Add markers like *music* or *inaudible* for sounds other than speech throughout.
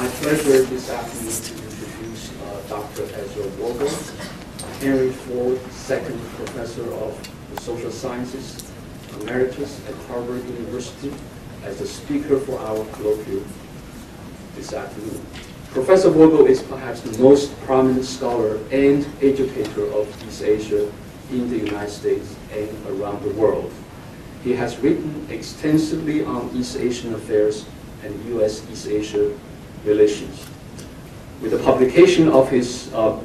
my pleasure this afternoon to introduce uh, Dr. Ezra Vogel, Henry Ford, second professor of the social sciences, emeritus at Harvard University, as the speaker for our colloquium this afternoon. Professor Vogel is perhaps the most prominent scholar and educator of East Asia in the United States and around the world. He has written extensively on East Asian affairs and U.S.-East Asia relations. With the publication of his uh,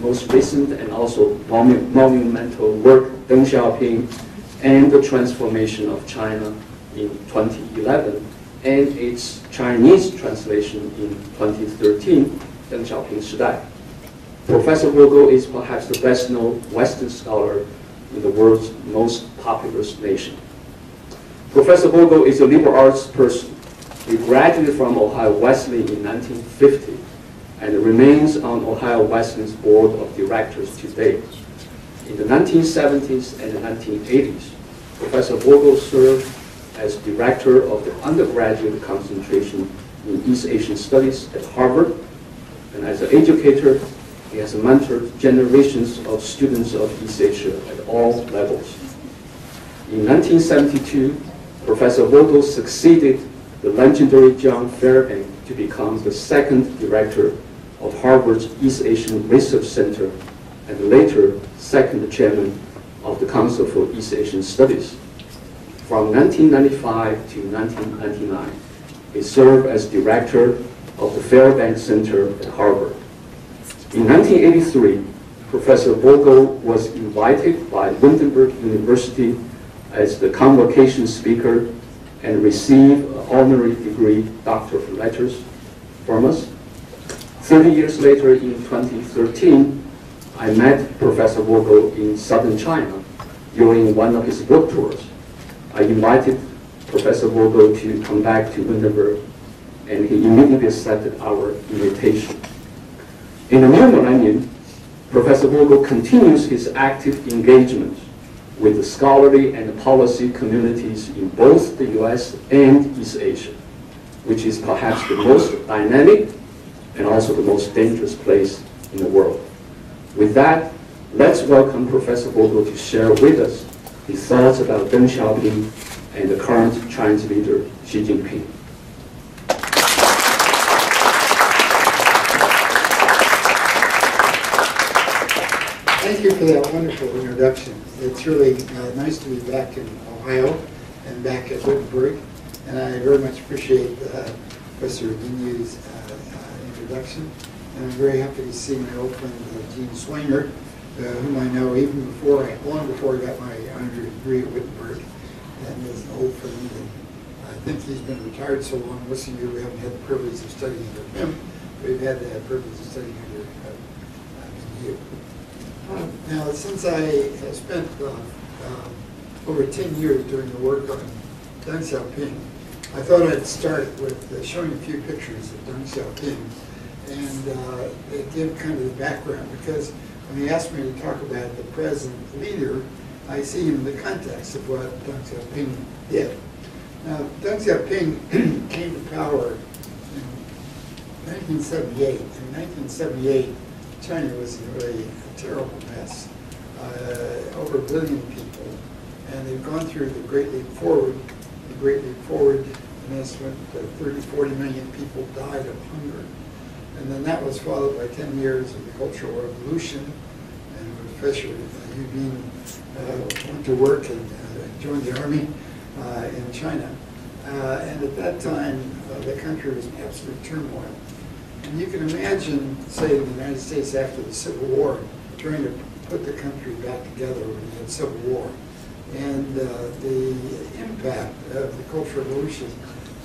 most recent and also monumental work, Deng Xiaoping and the Transformation of China in 2011, and its Chinese translation in 2013, Deng Xiaoping Shidai. Professor Vogel is perhaps the best-known Western scholar in the world's most populous nation. Professor Vogel is a liberal arts person. He graduated from Ohio Wesleyan in 1950 and remains on Ohio Wesleyan's board of directors to date. In the 1970s and the 1980s, Professor Vogel served as director of the undergraduate concentration in East Asian Studies at Harvard, and as an educator, he has mentored generations of students of East Asia at all levels. In 1972, Professor Vogel succeeded the legendary John Fairbank to become the second director of Harvard's East Asian Research Center and later second chairman of the Council for East Asian Studies. From 1995 to 1999, he served as director of the Fairbank Center at Harvard. In 1983, Professor Vogel was invited by Wittenberg University as the convocation speaker and received an honorary degree, Doctor of Letters, from us. 30 years later, in 2013, I met Professor Vogel in southern China during one of his book tours. I invited Professor Vogel to come back to Wittenberg, and he immediately accepted our invitation. In the new millennium, Professor Vogel continues his active engagement with the scholarly and policy communities in both the US and East Asia, which is perhaps the most dynamic and also the most dangerous place in the world. With that, let's welcome Professor Vogel to share with us his thoughts about Deng Xiaoping and the current Chinese leader, Xi Jinping. Thank you for that wonderful introduction. It's really uh, nice to be back in Ohio and back at Wittenberg, and I very much appreciate uh, Professor Ginyu's uh, uh, introduction. And I'm very happy to see my old friend uh, Gene Swanger, uh, whom I know even before, I, long before I got my undergraduate degree at Wittenberg, and is an old friend. And I think he's been retired so long, most of you we haven't had the privilege of studying under him. We've had the privilege of studying under uh, you. Now, since I have spent uh, uh, over 10 years doing the work on Deng Xiaoping, I thought I'd start with uh, showing a few pictures of Deng Xiaoping and uh, give kind of the background because when he asked me to talk about the present leader, I see him in the context of what Deng Xiaoping did. Now, Deng Xiaoping *clears throat* came to power in 1978. In 1978, China was really a terrible mess. Uh, over a billion people, and they've gone through the Great Leap Forward. The Great Leap Forward, an estimate that 30, 40 million people died of hunger. And then that was followed by 10 years of the Cultural Revolution, and Professor Yu Bin uh, went to work and uh, joined the army uh, in China. Uh, and at that time, uh, the country was in absolute turmoil. And you can imagine, say, in the United States after the Civil War, trying to put the country back together when you had Civil War. And uh, the impact of the Cultural Revolution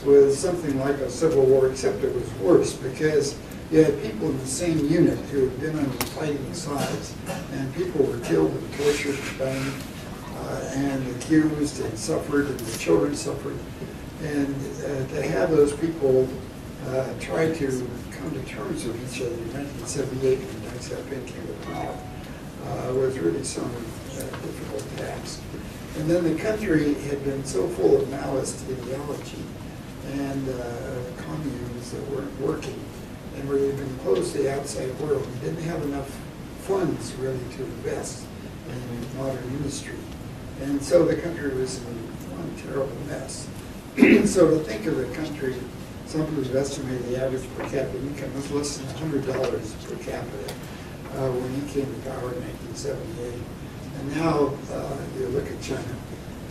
was something like a Civil War, except it was worse because you had people in the same unit who had been on the fighting sides, and people were killed and tortured and burned, uh, and accused and suffered, and the children suffered. And uh, to have those people uh, try to come to terms with each other in 1978 when Deng came to power uh, was really some uh, difficult task. And then the country had been so full of Maoist ideology and uh, communes that weren't working and where they've been closed to the outside world. They didn't have enough funds really to invest in modern industry. And so the country was in one terrible mess. *clears throat* so to think of a country, some people have estimated the average per capita income was less than $100 per capita uh, when he came to power in 1978. And now uh, you look at China,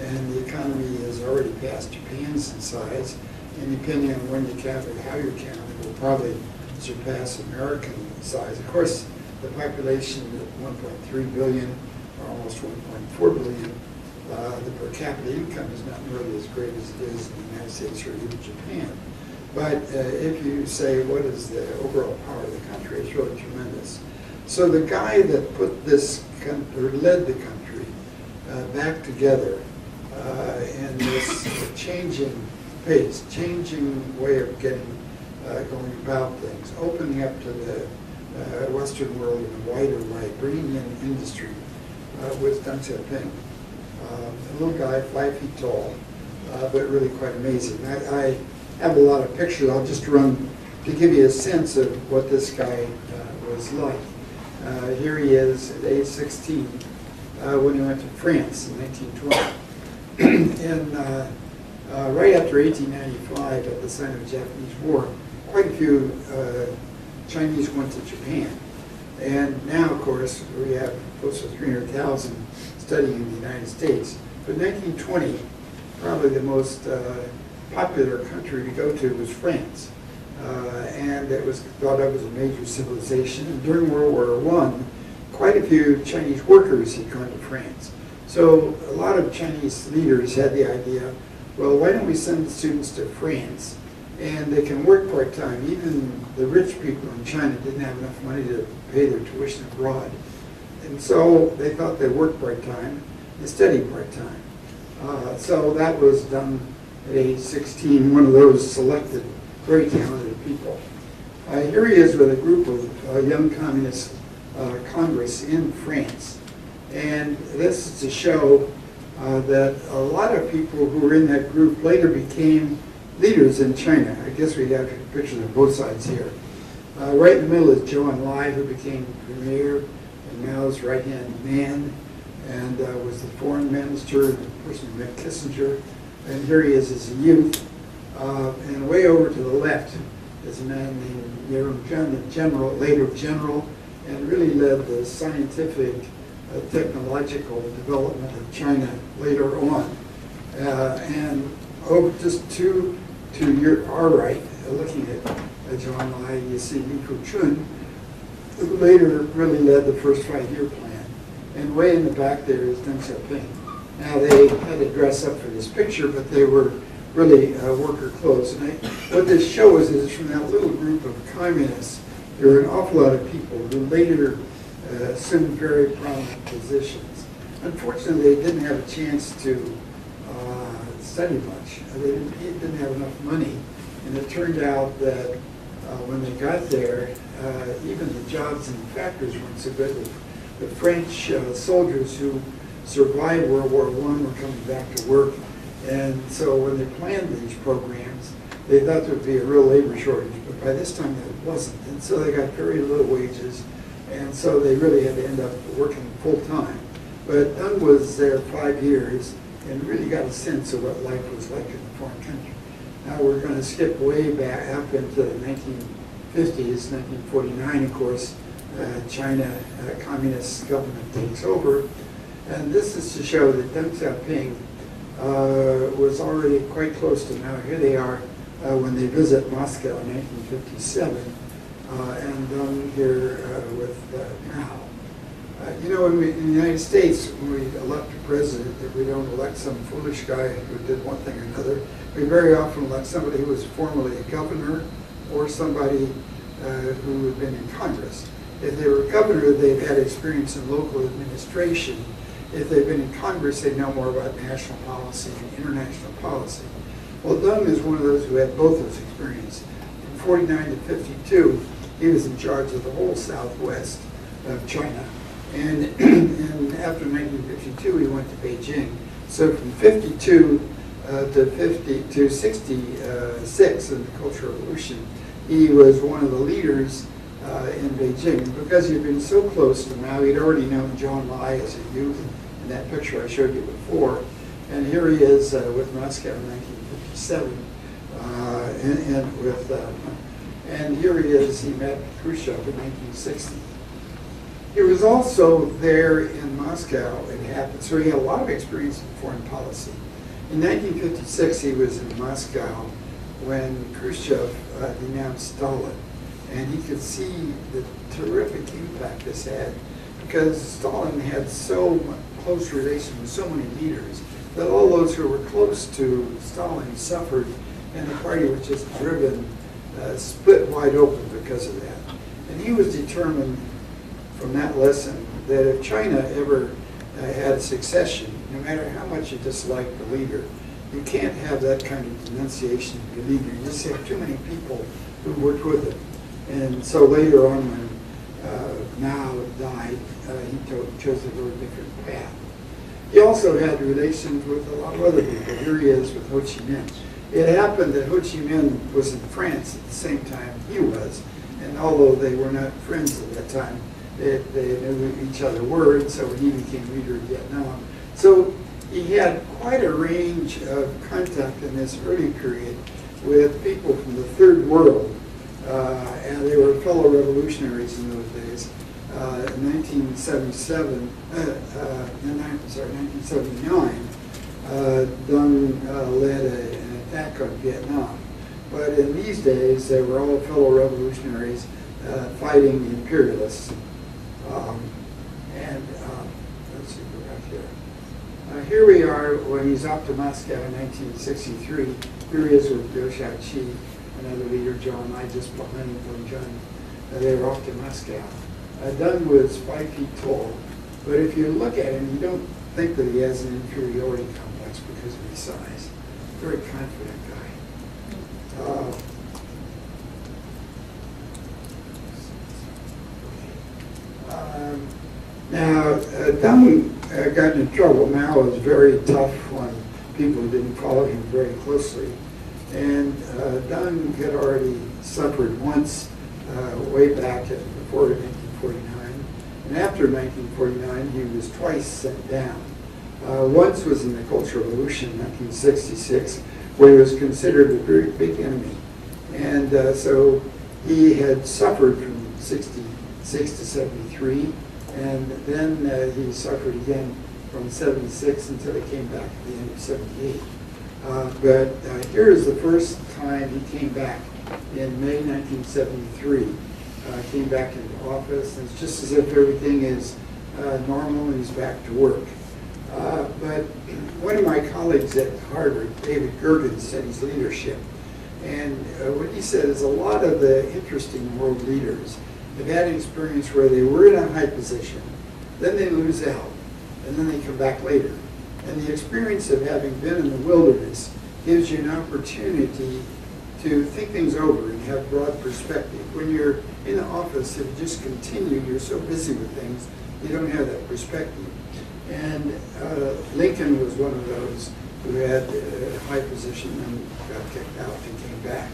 and the economy has already passed Japan's in size, and depending on when you count it, how you count it, will probably surpass American size. Of course, the population at 1.3 billion, or almost 1.4 billion, uh, the per capita income is not nearly as great as it is in the United States or even Japan. But uh, if you say what is the overall power of the country, it's really tremendous. So the guy that put this, or led the country uh, back together uh, in this changing pace, changing way of getting, uh, going about things, opening up to the uh, Western world in a wider way, bringing in industry, uh, was Deng Xiaoping. Um, A little guy, five feet tall, but really quite amazing. I I have a lot of pictures, I'll just run to give you a sense of what this guy uh, was like. Uh, Here he is at age 16, uh, when he went to France in 1912. *clears throat* And uh, uh, right after 1895, at the sign of the Japanese War, quite a few uh, Chinese went to Japan. And now, of course, we have close to 300,000 studying in the United States. But 1920, probably the most popular country to go to was France. Uh, and it was thought of as a major civilization. And during World War I, quite a few Chinese workers had gone to France. So a lot of Chinese leaders had the idea, well, why don't we send students to France and they can work part-time. Even the rich people in China didn't have enough money to pay their tuition abroad. And so they thought they'd work part-time and study part-time. Uh, so that was done at age 16, one of those selected, very talented people. Uh, here he is with a group of uh, young communist uh, Congress in France. And this is to show uh, that a lot of people who were in that group later became leaders in China. I guess we have pictures of both sides here. Uh, right in the middle is Zhou Enlai, who became premier and Mao's right-hand man and uh, was the foreign minister, the person who met Kissinger. And here he is as a youth. Uh, and way over to the left is a man named Zhen, the general, later general, and really led the scientific, uh, technological development of China later on. Uh, and over just to, to your, our right, uh, looking at Zhou Enlai, you see Li Fuchun, who later really led the first five-year plan. And way in the back there is Deng Xiaoping. Now, they had to dress up for this picture, but they were really uh, worker clothes. And I, what this shows is from that little group of communists, there were an awful lot of people who later uh, assumed very prominent positions. Unfortunately, they didn't have a chance to uh, study much. They didn't, they didn't have enough money. And it turned out that uh, when they got there, uh, even the jobs in the factories weren't so good. The, the French uh, soldiers who survived World War I were coming back to work. And so when they planned these programs, they thought there would be a real labor shortage. But by this time, it wasn't. And so they got very little wages. And so they really had to end up working full time. But Deng was there five years and really got a sense of what life was like in a foreign country. Now we're going to skip way back up into the 1950s, 1949, of course, uh, China uh, communist government takes over. And this is to show that Deng Xiaoping uh, was already quite close to Mao. Here they are uh, when they visit Moscow in 1957, uh, and Deng here uh, with Mao. Uh, You know, we, in the United States, when we elect a president, we don't elect some foolish guy who did one thing or another, we very often elect somebody who was formerly a governor or somebody who had been in Congress. If they were governor, they've had experience in local administration. If they've been in Congress, they know more about national policy and international policy. Well, Deng is one of those who had both those experiences. From 49 to 52, he was in charge of the whole southwest of China. And, *clears throat* and after 1952, he went to Beijing. So from 52 uh, to 50 to 66 in the Cultural Revolution, he was one of the leaders uh, in Beijing. Because he'd been so close to Mao, he'd already known Zhou Enlai as a youth in that picture I showed you before. And here he is uh, with Moscow in 1957, uh, and, and with, uh, and here he is, he met Khrushchev in 1960. He was also there in Moscow, it happened, so he had a lot of experience in foreign policy. In 1956, he was in Moscow when Khrushchev uh, denounced Stalin. And he could see the terrific impact this had because Stalin had so close relation with so many leaders that all those who were close to Stalin suffered and the party was just driven, uh, split wide open because of that. And he was determined from that lesson that if China ever uh, had succession, no matter how much you dislike the leader, you can't have that kind of denunciation of the leader. You just have too many people who worked with him. And so later on, when uh, Mao died, uh, he to- chose a very different path. He also had relations with a lot of other people. Here he is with Ho Chi Minh. It happened that Ho Chi Minh was in France at the same time he was, and although they were not friends at that time, they, they knew each other were, and so he became leader of Vietnam. So he had quite a range of contact in this early period with people from the third world, uh, and they were fellow revolutionaries in those days. Uh, in 1977, uh, uh, sorry, 1979, uh, Deng uh, led a, an attack on Vietnam. But in these days, they were all fellow revolutionaries fighting the imperialists. Um, and um, let's see, go back here. Here we are when he's off to Moscow in 1963. Here he is with Liu Shaoqi, another leader, John. I just behind him from John. Uh, they were off to Moscow. Uh, Deng was five feet tall, but if you look at him, you don't think that he has an inferiority complex because of his size. Very confident guy. Uh, Um, Now, uh, Deng uh, got into trouble. Mao was very tough on people didn't follow him very closely. And uh, Deng had already suffered once uh, way back at, before 1949. And after 1949, he was twice sent down. Uh, once was in the Cultural Revolution in 1966, where he was considered a very big enemy. And uh, so he had suffered from 66 to 73, and then uh, he suffered again from 76 until he came back at the end of 78. Uh, but uh, here is the first time he came back in May 1973. Uh, came back into office, and it's just as if everything is uh, normal and he's back to work. Uh, but *clears throat* one of my colleagues at Harvard, David Gergen, studies leadership. And what he said is a lot of the interesting world leaders have had an experience where they were in a high position, then they lose out, and then they come back later. And the experience of having been in the wilderness gives you an opportunity to think things over and have broad perspective. When you're in the office, you just continue, you're so busy with things, you don't have that perspective. And uh, Lincoln was one of those who had a high position and got kicked out and came back.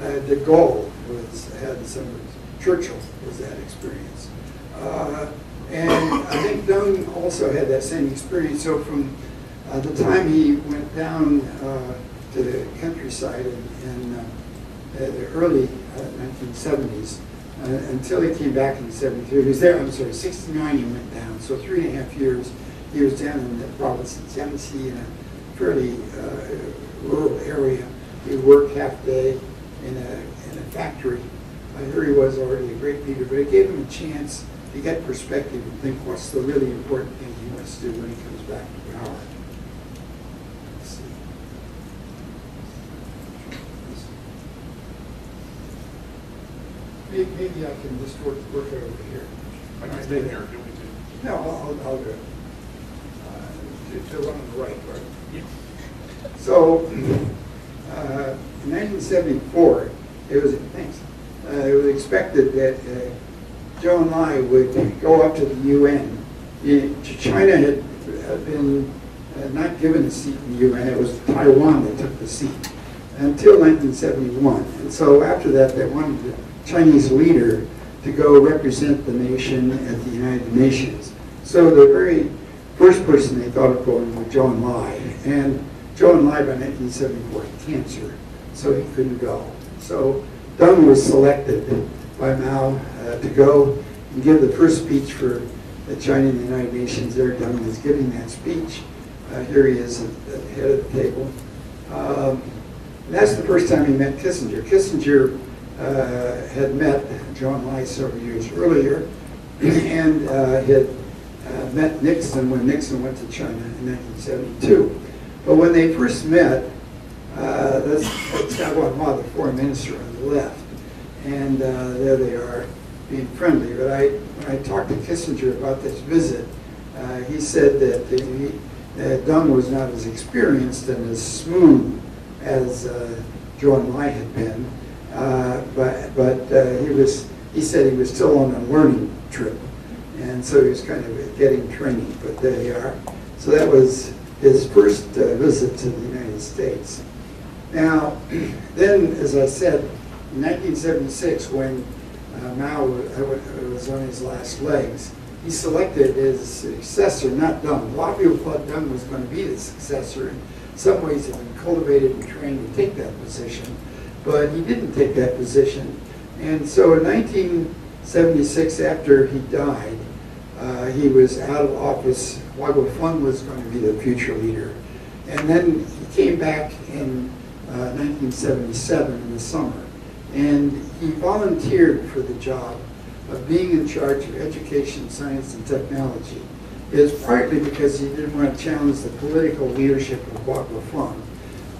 Uh, de Gaulle was had some. Churchill was that experience, uh, and I think Deng also had that same experience. So from uh, the time he went down uh, to the countryside in, in uh, the early 1970s uh, until he came back in 73. He was there, I'm sorry, 69 he went down. So three and a half years he was down in the province of Tennessee in a fairly uh, rural area. He worked half day in a, in a factory. Uh, here he was already a great leader, but it gave him a chance to get perspective and think what's the really important thing he wants to do when he comes back to power. Maybe, maybe I can just work, work it over here. I can stay here if you want me to. No, I'll, I'll- I'll do it. Uh, To to run on the right, right? Yeah. So, uh, in 1974, it was, thanks, Uh, it was expected that uh, Zhou Enlai would go up to the UN. China had been uh, not given a seat in the UN, it was Taiwan that took the seat. until 1971. And so after that, they wanted the Chinese leader to go represent the nation at the United Nations. So the very first person they thought of going was Zhou Enlai. And Zhou Enlai by 1974 had cancer, so he couldn't go. So Deng was selected by Mao uh, to go and give the first speech for uh, China and the United Nations. There, Deng was giving that speech. Uh, here he is at the head of the table. Um, that's the first time he met Kissinger. Kissinger uh, had met Zhou Enlai several years earlier *clears throat* and uh, had uh, met Nixon when Nixon went to China in 1972. But when they first met, uh, that's, that's Guadalajara, the foreign minister on the left, and uh, there they are being friendly. But I, when I talked to Kissinger about this visit, uh, he said that he, that Deng was not as experienced and as smooth as uh, Zhou Enlai had been, uh, but but uh, he was he said he was still on a learning trip, and so he was kind of getting training. But there they are. So that was his first uh, visit to the United States. Now, *clears throat* then, as I said, in 1976, when uh, Mao was, on his last legs, he selected his successor, not Deng. A lot of people thought Deng was going to be the successor. In some ways, had been cultivated and trained to take that position, but he didn't take that position. And so in 1976, after he died, uh, he was out of office. Hua Guofeng was going to be the future leader. And then he came back in uh, 1977 in the summer. And he volunteered for the job of being in charge of education, science, and technology. It is partly because he didn't want to challenge the political leadership of Hua Guofeng.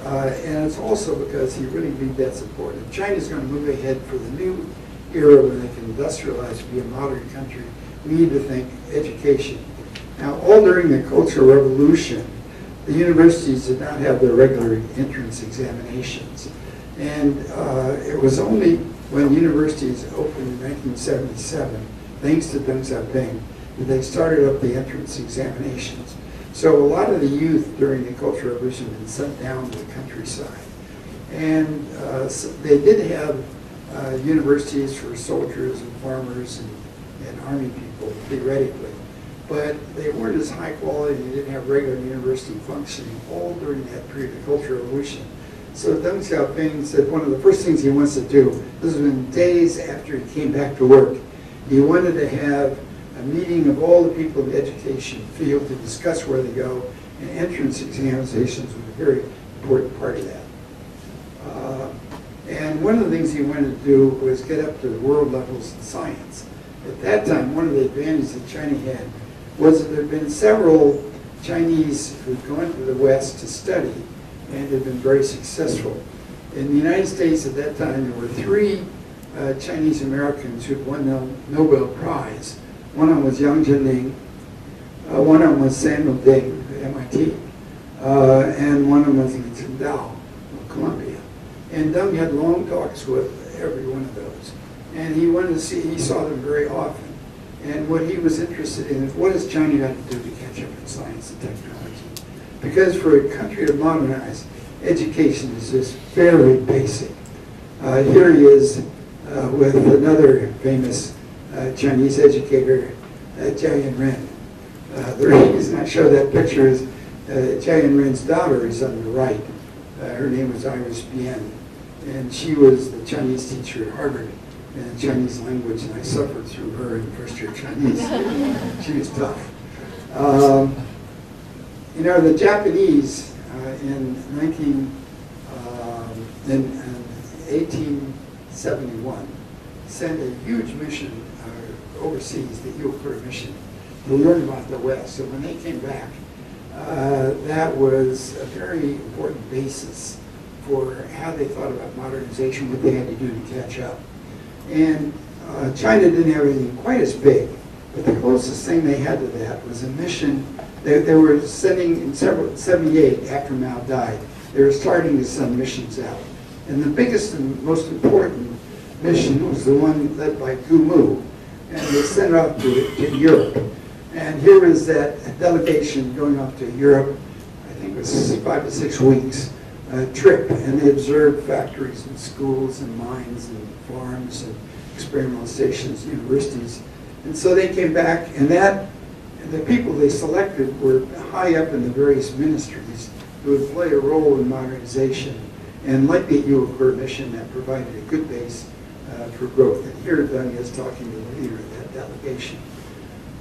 Uh, and it's also because he really needed that support. If China's going to move ahead for the new era when they can industrialize be a modern country, we need to think education. Now, all during the Cultural Revolution, the universities did not have their regular entrance examinations. And uh, it was only when universities opened in 1977, thanks to Deng Xiaoping, that they started up the entrance examinations. So a lot of the youth during the Cultural Revolution had sent down to the countryside. And uh, so they did have uh, universities for soldiers and farmers and, and army people, theoretically. But they weren't as high quality, they didn't have regular university functioning all during that period of Cultural Revolution. So Deng Xiaoping said one of the first things he wants to do, this was days after he came back to work, he wanted to have a meeting of all the people in the education field to discuss where they go, and entrance examinations was a very important part of that. Uh, and one of the things he wanted to do was get up to the world levels in science. At that time, one of the advantages that China had was that there had been several Chinese who'd gone to the West to study and had been very successful. In the United States at that time, there were three uh, Chinese Americans who'd won the Nobel Prize. One of them was Yang Zhenning, uh, one of them was Samuel Ting at MIT, uh, and one of them was Li Zhengdao of Columbia. And Deng had long talks with every one of those. And he wanted to see, he saw them very often. And what he was interested in is what has China got to do to catch up in science and technology? Because for a country to modernize, education is just very basic. Uh, here he is uh, with another famous uh, Chinese educator, uh, Zhao Yuanren. Uh, the reason I show that picture is uh, Zhao Yuanren's daughter is on the right. Uh, her name was Iris Bien, and she was the Chinese teacher at Harvard in Chinese language, and I suffered through her in first year Chinese. *laughs* she was tough. Um, you know, the Japanese uh, in 19, um, in, in 1871 sent a huge mission uh, overseas, the Iwakura mission, to learn about the West. So when they came back, uh, that was a very important basis for how they thought about modernization, what they had to do to catch up. And uh, China didn't have anything quite as big, but the closest thing they had to that was a mission. They, they were sending in several, 78 after Mao died, they were starting to send missions out. And the biggest and most important mission was the one led by Gu Mu, and they sent off to, to Europe. And here is that delegation going off to Europe, I think it was five to six weeks, uh, trip, and they observed factories and schools and mines and farms and experimental stations, universities. And so they came back, and that, the people they selected were high up in the various ministries who would play a role in modernization. And like the Iwakura mission, that provided a good base uh, for growth. And here Deng is talking to the leader of that delegation.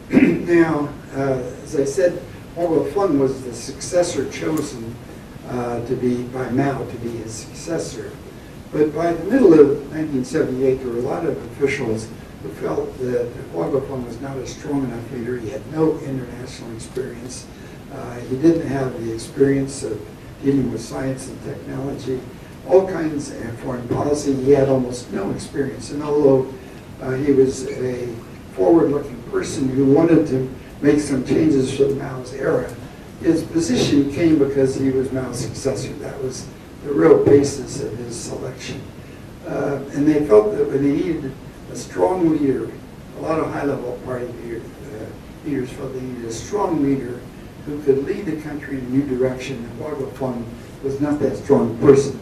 *clears throat* now, uh, as I said, Hua Guofeng was the successor chosen uh, to be by Mao to be his successor. But by the middle of 1978, there were a lot of officials who felt that Feng was not a strong enough leader. He had no international experience. Uh, he didn't have the experience of dealing with science and technology, all kinds of foreign policy. He had almost no experience. And although uh, he was a forward-looking person who wanted to make some changes for Mao's era, his position came because he was Mao's successor. That was the real basis of his selection. Uh, and they felt that when they needed a strong leader, a lot of high-level party uh, leaders felt they needed a strong leader who could lead the country in a new direction, and Feng was not that strong person.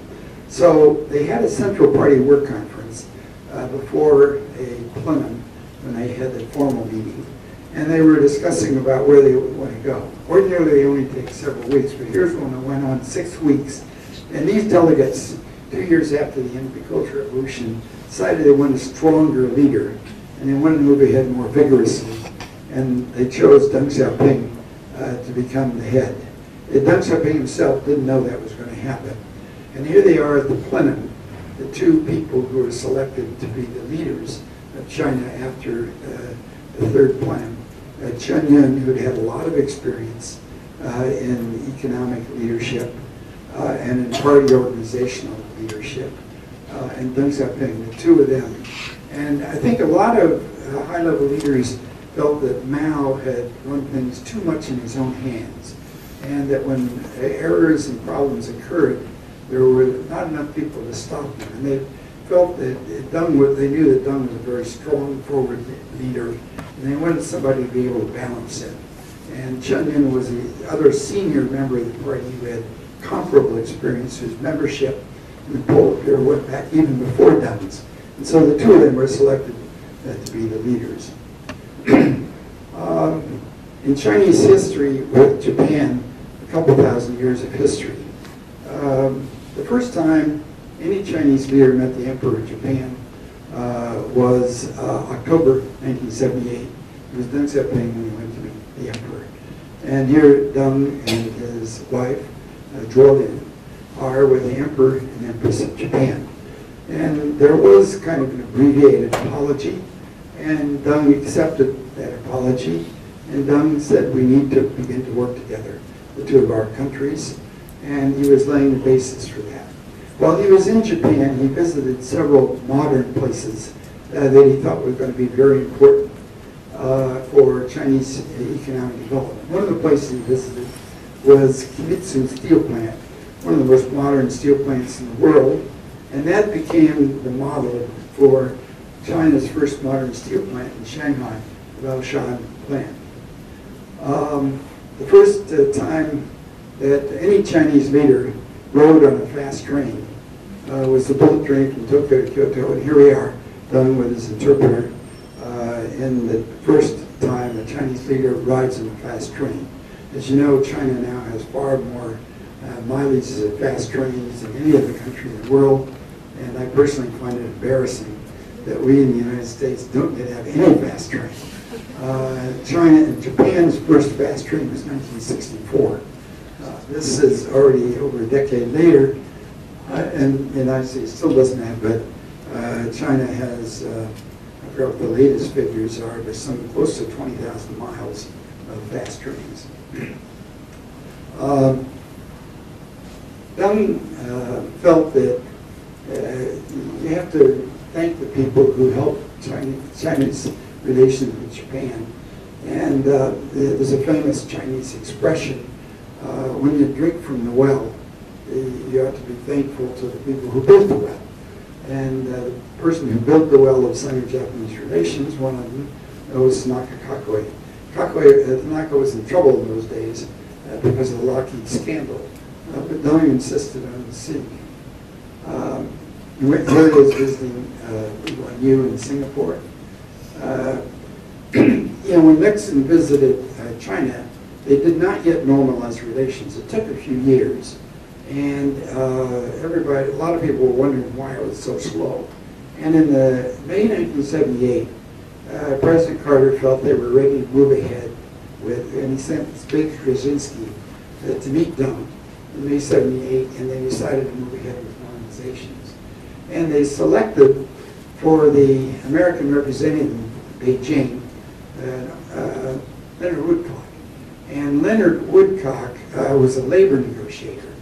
So they had a Central Party work conference uh, before a plenum when they had the formal meeting, and they were discussing about where they would want to go. Ordinarily, they only take several weeks, but here's one that went on six weeks. And these delegates, two years after the end of the Cultural Revolution, decided they wanted a stronger leader, and they wanted to move ahead more vigorously. And they chose Deng Xiaoping uh, to become the head. And Deng Xiaoping himself didn't know that was going to happen. And here they are at the plenum, the two people who were selected to be the leaders of China after uh, the third plenum. Uh, Chen Yun, who had a lot of experience uh, in economic leadership uh, and in party organizational leadership, uh, and Deng Xiaoping, the two of them. And I think a lot of uh, high-level leaders felt that Mao had run things too much in his own hands, and that when errors and problems occurred, there were not enough people to stop them. And they felt that Deng was, they knew that Deng was a very strong forward leader, and they wanted somebody to be able to balance it. And Chen Yun was the other senior member of the party who had comparable experience, whose membership in the Politburo went back even before Deng's. And so the two of them were selected uh, to be the leaders. *clears throat* um, in Chinese history with Japan, a couple thousand years of history, um, the first time any Chinese leader met the Emperor of Japan uh, was uh, October 1978. It was Deng Xiaoping when he went to meet the Emperor. And here Deng and his wife, uh, Zhuolin, with the Emperor and Empress of Japan. And there was kind of an abbreviated apology, and Deng accepted that apology, and Deng said we need to begin to work together, the two of our countries, and he was laying the basis for that. While he was in Japan, he visited several modern places uh, that he thought were going to be very important uh, for Chinese economic development. One of the places he visited was Kimitsu Steel Plant, one of the most modern steel plants in the world, and that became the model for China's first modern steel plant in Shanghai, the Baoshan plant. Um, the first uh, time that any Chinese leader rode on a fast train uh, was the bullet train from Tokyo to Kyoto, and here we are, Deng with his interpreter, uh, in the first time a Chinese leader rides on a fast train. As you know, China now has far more uh, mileage of fast trains in any other country in the world, and I personally find it embarrassing that we in the United States don't yet have any fast train. Uh, China and Japan's first fast train was 1964. Uh, this is already over a decade later, uh, and the United States still doesn't have, but uh, China has, uh, I forget what the latest figures are, but some close to 20,000 miles of fast trains. Um, Deng uh, felt that uh, you have to thank the people who helped China, China's relations with Japan. And uh, there's a famous Chinese expression, uh, when you drink from the well, you have to be thankful to the people who built the well. And uh, the person who built the well of Sino-Japanese relations, one of them, was Tanaka uh, Tanaka was in trouble in those days uh, because of the Lockheed scandal. Uh, but Deng insisted on the Sikh. Um, he went- is visiting uh, in Singapore. Uh, *clears throat* You know, when Nixon visited uh, China, they did not yet normalize relations. It took a few years. And uh, everybody, a lot of people were wondering why it was so slow. And in the May 1978, uh, President Carter felt they were ready to move ahead with, and he sent Brzezinski uh, to meet Deng in May 78, and they decided to move ahead with normalizations. And they selected for the American representative in Beijing, uh, uh, Leonard Woodcock. And Leonard Woodcock uh, was a labor negotiator.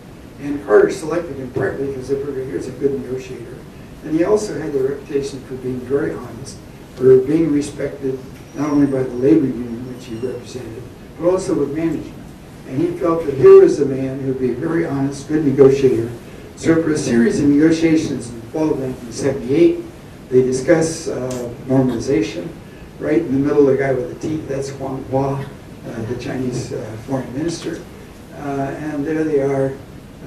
And Carter selected him partly because they figured here's a good negotiator. And he also had the reputation for being very honest, for being respected not only by the labor union which he represented, but also with management. And he felt that here was a man who would be a very honest, good negotiator. So for a series of negotiations in the fall of 1978, they discuss uh, normalization. Right in the middle, the guy with the teeth, that's Huang Hua, uh, the Chinese uh, foreign minister. Uh, and there they are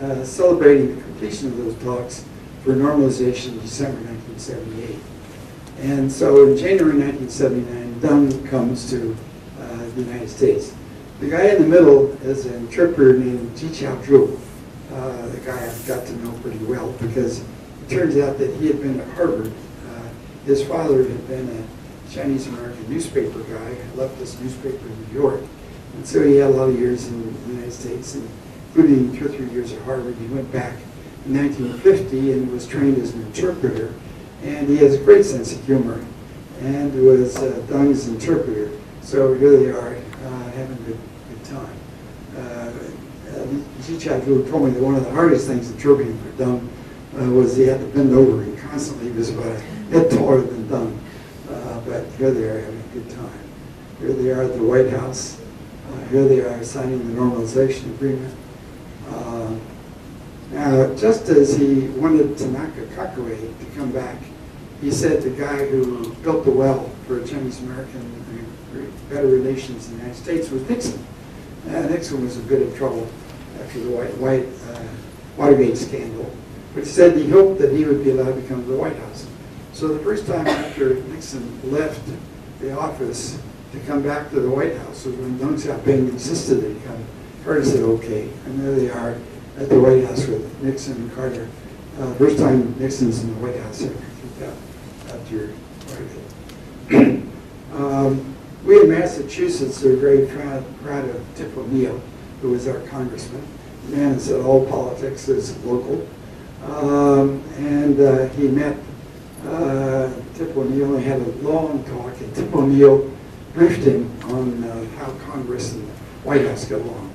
uh, celebrating the completion of those talks for normalization in December 1978. And so in January 1979, Deng comes to uh, the United States. The guy in the middle is an interpreter named Ji Chao Zhu, uh, the guy I've got to know pretty well because it turns out that he had been at Harvard. Uh, his father had been a Chinese American newspaper guy, left this newspaper in New York. And so he had a lot of years in the United States, and including two or three years at Harvard. He went back in 1950 and was trained as an interpreter. And he has a great sense of humor and was uh, Deng's interpreter. So here they are uh, having a. Uh, uh, told me that one of the hardest things interpreting for Deng uh, was he had to bend over and constantly he was about a head taller than Deng. Uh, but here they are having a good time. Here they are at the White House. Uh, here they are signing the normalization agreement. Uh, now, just as he wanted Tanaka Kakuei to come back, he said the guy who built the well for Chinese American better relations in the United States was Nixon. Uh, Nixon was a bit of trouble after the White, White uh, Watergate scandal, but said he hoped that he would be allowed to come to the White House. So the first time after Nixon left the office to come back to the White House was when Deng Xiaoping insisted that he come. Carter said okay, and there they are at the White House with Nixon and Carter. Uh, first time Nixon's in the White House ever, after Watergate. *clears throat* um, we in Massachusetts are very proud, proud of Tip O'Neill, who was our congressman. The man said all politics is local. Um, and uh, he met uh, Tip O'Neill and had a long talk, and Tip O'Neill briefed him on uh, how Congress and the White House get along.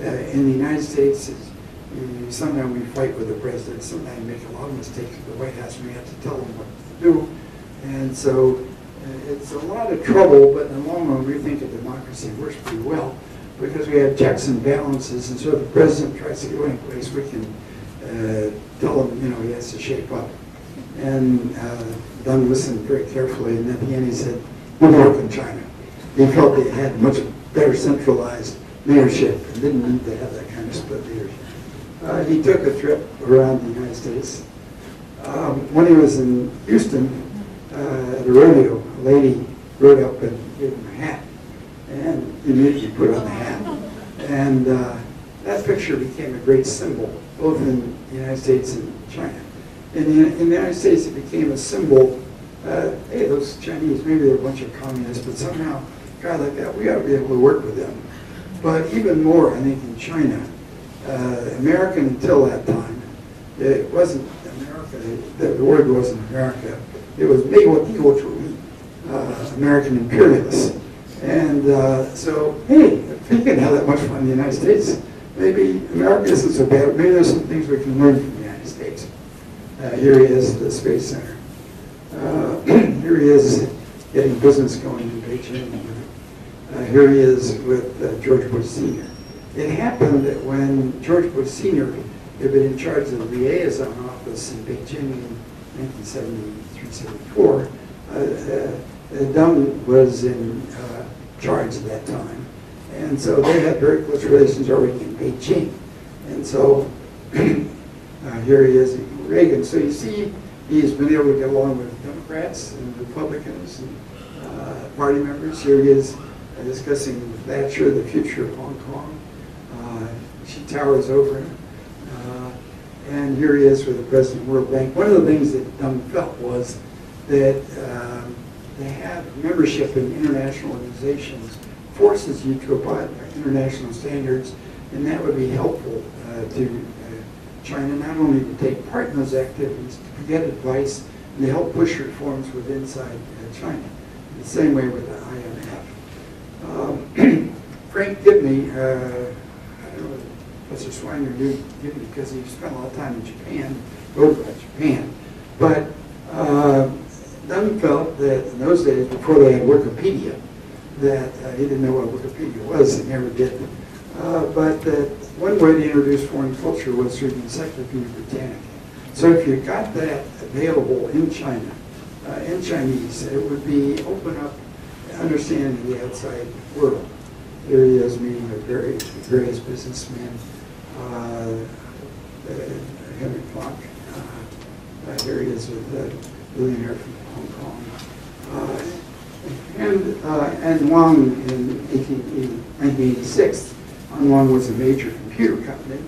Uh, in the United States, sometimes we fight with the president, sometimes we make a lot of mistakes with the White House, and we have to tell them what to do. And so it's a lot of trouble, but in the long run, we think a democracy works pretty well because we have checks and balances, and so if the president tries to go any place, we can uh, tell him, you know, he has to shape up. And uh, Deng listened very carefully, and at the end he said, we'll work in China. He felt they had much better centralized leadership and didn't need to have that kind of split leadership. Uh, he took a trip around the United States. Um, when he was in Houston uh, at a rodeo, a lady rode up and gave him a hat, and immediately put on the hat. And uh, that picture became a great symbol, both in the United States and China. In the, in the United States, it became a symbol. Uh, hey, those Chinese, maybe they're a bunch of communists, but somehow, guy like that, we ought to be able to work with them. But even more, I think, in China, uh, American until that time, it wasn't America, the, the word wasn't America, it was Meiwo uh, American imperialists. And uh, so, hey, if we can have that much fun in the United States, maybe America isn't so bad. Maybe there's some things we can learn from the United States. Uh, here he is at the Space Center. Uh, *clears throat* here he is getting business going in Beijing. Uh, here he is with uh, George Bush Sr. It happened that when George Bush Sr. had been in charge of the liaison office in Beijing in 1973-74, uh, Deng was in charge at that time. And so they had very close relations already in Beijing. And so *clears throat* uh, here he is, Reagan. So you see, he's been able to get along with Democrats and Republicans and uh, party members. Here he is uh, discussing with Thatcher the future of Hong Kong. Uh, She towers over him. Uh, And here he is with the president of the World Bank. One of the things that Deng felt was that to have membership in international organizations forces you to abide by international standards, and that would be helpful uh, to uh, China, not only to take part in those activities, to get advice, and to help push reforms with inside uh, China. The same way with the IMF. Um, *clears throat* Frank Gibney, uh, I don't know whether Professor Swiner knew Gibney because he spent a lot of time in Japan, wrote about Japan. But uh, Deng felt that in those days, before they had Wikipedia, that uh, he didn't know what Wikipedia was, he never did. Uh, but that one way to introduce foreign culture was through the Encyclopedia Britannica. So if you got that available in China, uh, in Chinese, it would be open up understanding the outside world. Here he is meeting with various, various businessmen, uh, uh, Henry Fok, uh, here he is with a billionaire from and, uh, and Wang in 1880 1986, An Wang was a major computer company,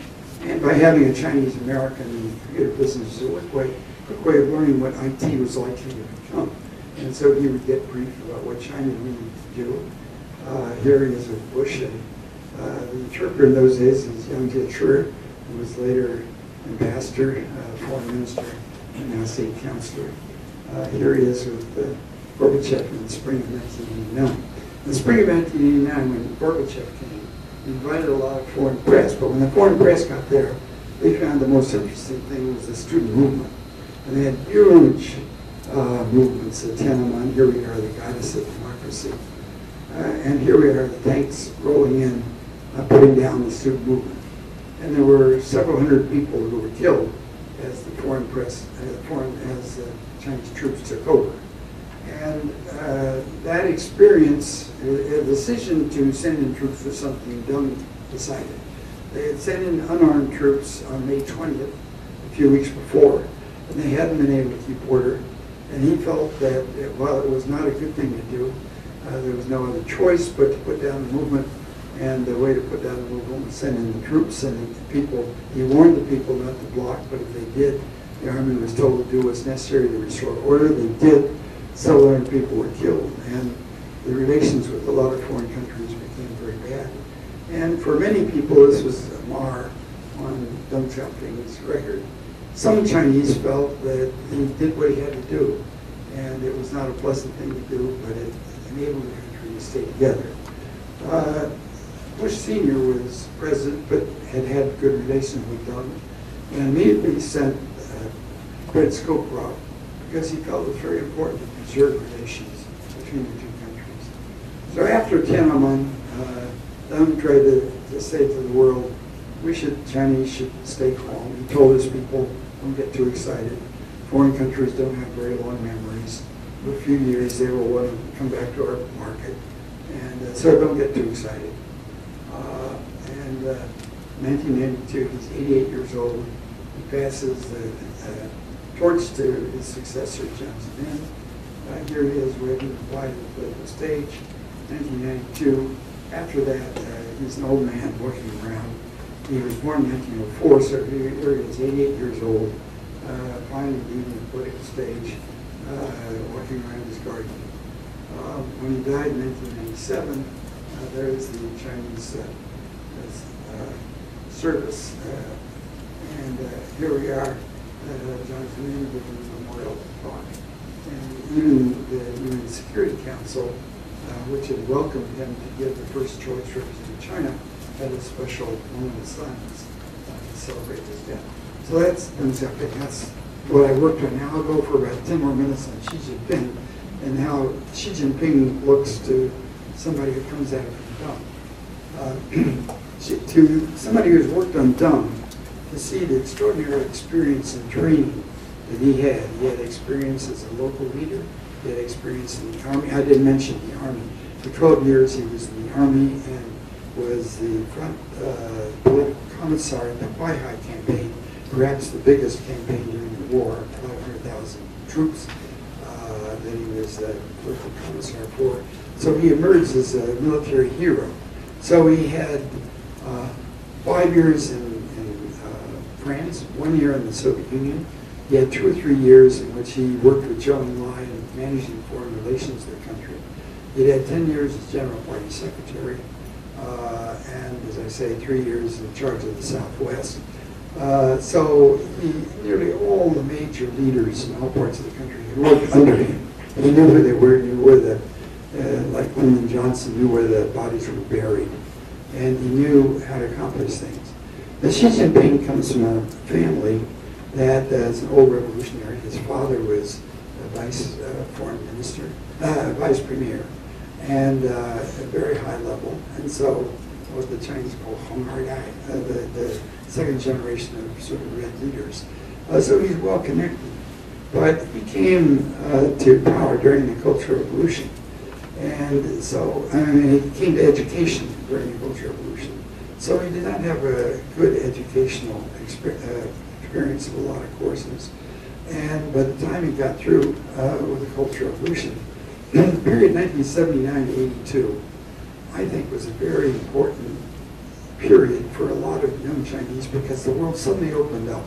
and by having a Chinese American computer business, it was a quick way, quick way of learning what IT was likely to become. And so he would get briefed about what China needed to do. Uh, here he is with Bush, and uh, the interpreter in those days is Yang Jiechi, who was later ambassador, uh, foreign minister, and now state counselor. Uh, here he is with Gorbachev in the spring of 1989. In the spring of 1989, when Gorbachev came, he invited a lot of foreign press, but when the foreign press got there, they found the most interesting thing was the student movement. And they had huge uh, movements at Tiananmen. Here we are, the goddess of democracy. Uh, and here we are, the tanks rolling in, uh, putting down the student movement. And there were several hundred people who were killed as the foreign press, uh, foreign, as uh, Chinese troops took over. And uh, that experience, a decision to send in troops was something Deng decided. They had sent in unarmed troops on May 20th, a few weeks before, and they hadn't been able to keep order. And he felt that uh, while it was not a good thing to do, uh, there was no other choice but to put down the movement. And the way to put down the movement was send in the troops and the people. He warned the people not to block, but if they did, the army was told to do what's necessary to restore order. They did. Several hundred people were killed, and the relations with a lot of foreign countries became very bad. And for many people, this was a mar on Deng Xiaoping's record. Some Chinese felt that he did what he had to do, and it was not a pleasant thing to do, but it enabled the country to stay together. Uh, Bush Sr. was president, but had had good relations with Deng, and immediately sent uh, Fred Scowcroft because he felt it was very important to preserve relations between the two countries. So after Tiananmen, uh, Deng tried to, to say to the world, we should, Chinese should stay calm. He told his people, don't get too excited. Foreign countries don't have very long memories. In a few years, they will want to come back to our market. And uh, so don't get too excited. Uh, and uh, 1992, he's 88 years old. He passes the uh, torch to his successor, Jiang Zemin. Uh, here he is waving goodbye to the political stage. 1992. After that, uh, he's an old man walking around. He was born in 1904, so here he is, 88 years old, uh, finally leaving the political stage, uh, walking around his garden. Uh, when he died in 1997, uh, there is the Chinese uh, service. And here we are, uh, Jiang Zemin giving a memorial talk. And even the UN Security Council, uh, which had welcomed him to give the first choice representing China, had a special moment of silence uh, to celebrate his death. So that's Xiaoping. That's what I worked on. Now I'll go for about 10 more minutes on Xi Jinping and how Xi Jinping looks to somebody who comes out of Deng. Uh, *clears throat* to somebody who's worked on Deng, to see the extraordinary experience and training that he had. He had experience as a local leader. He had experience in the army. I didn't mention the army. For 12 years, he was in the army and was the front uh, political commissar in the Huaihai campaign, perhaps the biggest campaign during the war, 500,000 troops uh, that he was the political commissar for. So he emerged as a military hero. So he had uh, five years in, uh, France, one year in the Soviet Union. He had two or three years in which he worked with Zhou Enlai in managing foreign relations of the country. He had 10 years as General Party Secretary, uh, and as I say, three years in charge of the Southwest. Uh, so he, nearly all the major leaders in all parts of the country had worked under him. He knew who they were, knew where the, uh, like Lyndon Johnson knew where the bodies were buried, and he knew how to accomplish things. Now, Xi Jinping comes from a family that, that is an old revolutionary. His father was a vice uh, foreign minister, uh, vice premier, and uh, a very high level. And so, what the Chinese call guy, uh, the, the second generation of sort of red leaders. Uh, so he's well connected. But he came uh, to power during the Cultural Revolution. And so, I mean, he came to education during the Cultural Revolution. So he did not have a good educational uh, experience of a lot of courses. And by the time he got through uh, with the Cultural Revolution, *clears throat* the period 1979 to 82, I think was a very important period for a lot of young Chinese because the world suddenly opened up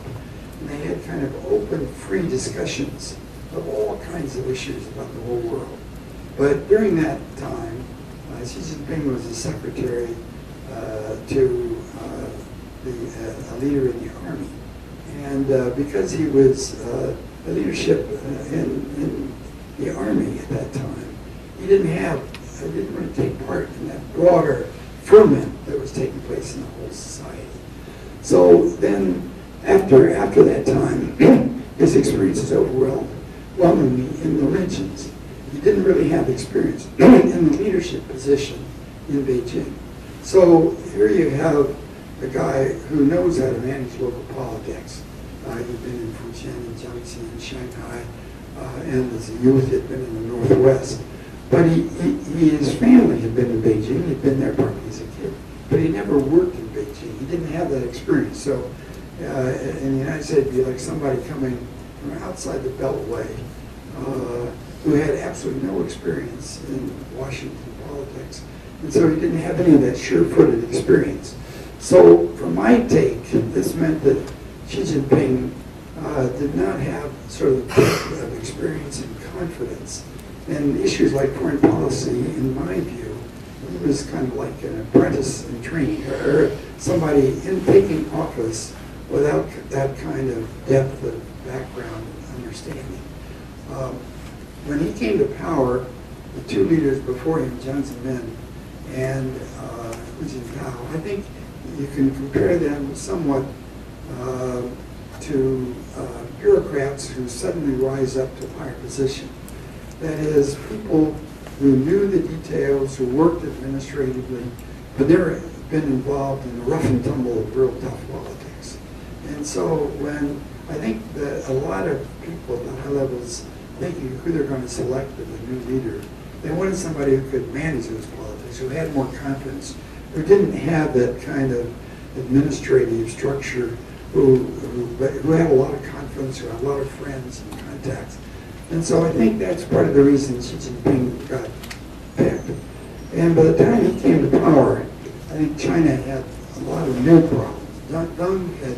and they had kind of open, free discussions of all kinds of issues about the whole world. But during that time, uh, Xi Jinping was the secretary to uh, the uh, a leader in the army, and uh, because he was uh, the leadership uh, in, in the army at that time, he didn't have, he didn't really take part in that broader ferment that was taking place in the whole society. So then, after after that time, *clears throat* his experience is overwhelmed, overwhelmingly in the regions. He didn't really have experience *clears throat* in the leadership position in Beijing. So here you have a guy who knows how to manage local politics. Uh, he'd been in Fujian and Jiangxi and Shanghai, uh, and as a youth had been in the Northwest. But he, he, he, his family had been in Beijing. He'd been there partly as a kid, but he never worked in Beijing. He didn't have that experience. So uh, in the United States, it'd be like somebody coming from outside the Beltway uh, who had absolutely no experience in Washington politics. And so he didn't have any of that sure-footed experience. So from my take, this meant that Xi Jinping uh, did not have sort of the of experience and confidence. And issues like foreign policy, in my view, he was kind of like an apprentice in training, or somebody in taking office without that kind of depth of background and understanding. Um, when he came to power, the two leaders before him, Jiang Zemin and uh, Hu Jintao, I think you can compare them somewhat uh, to uh, bureaucrats who suddenly rise up to higher position. That is, people who knew the details, who worked administratively, but never been involved in the rough and tumble of real tough politics. And so when I think that a lot of people at the high levels thinking who they're going to select as a new leader, they wanted somebody who could manage those politics, who had more confidence, who didn't have that kind of administrative structure, who, who, who had a lot of confidence, who had a lot of friends and contacts. And so I think that's part of the reason Xi Jinping got picked. And by the time he came to power, I think China had a lot of new problems. Deng had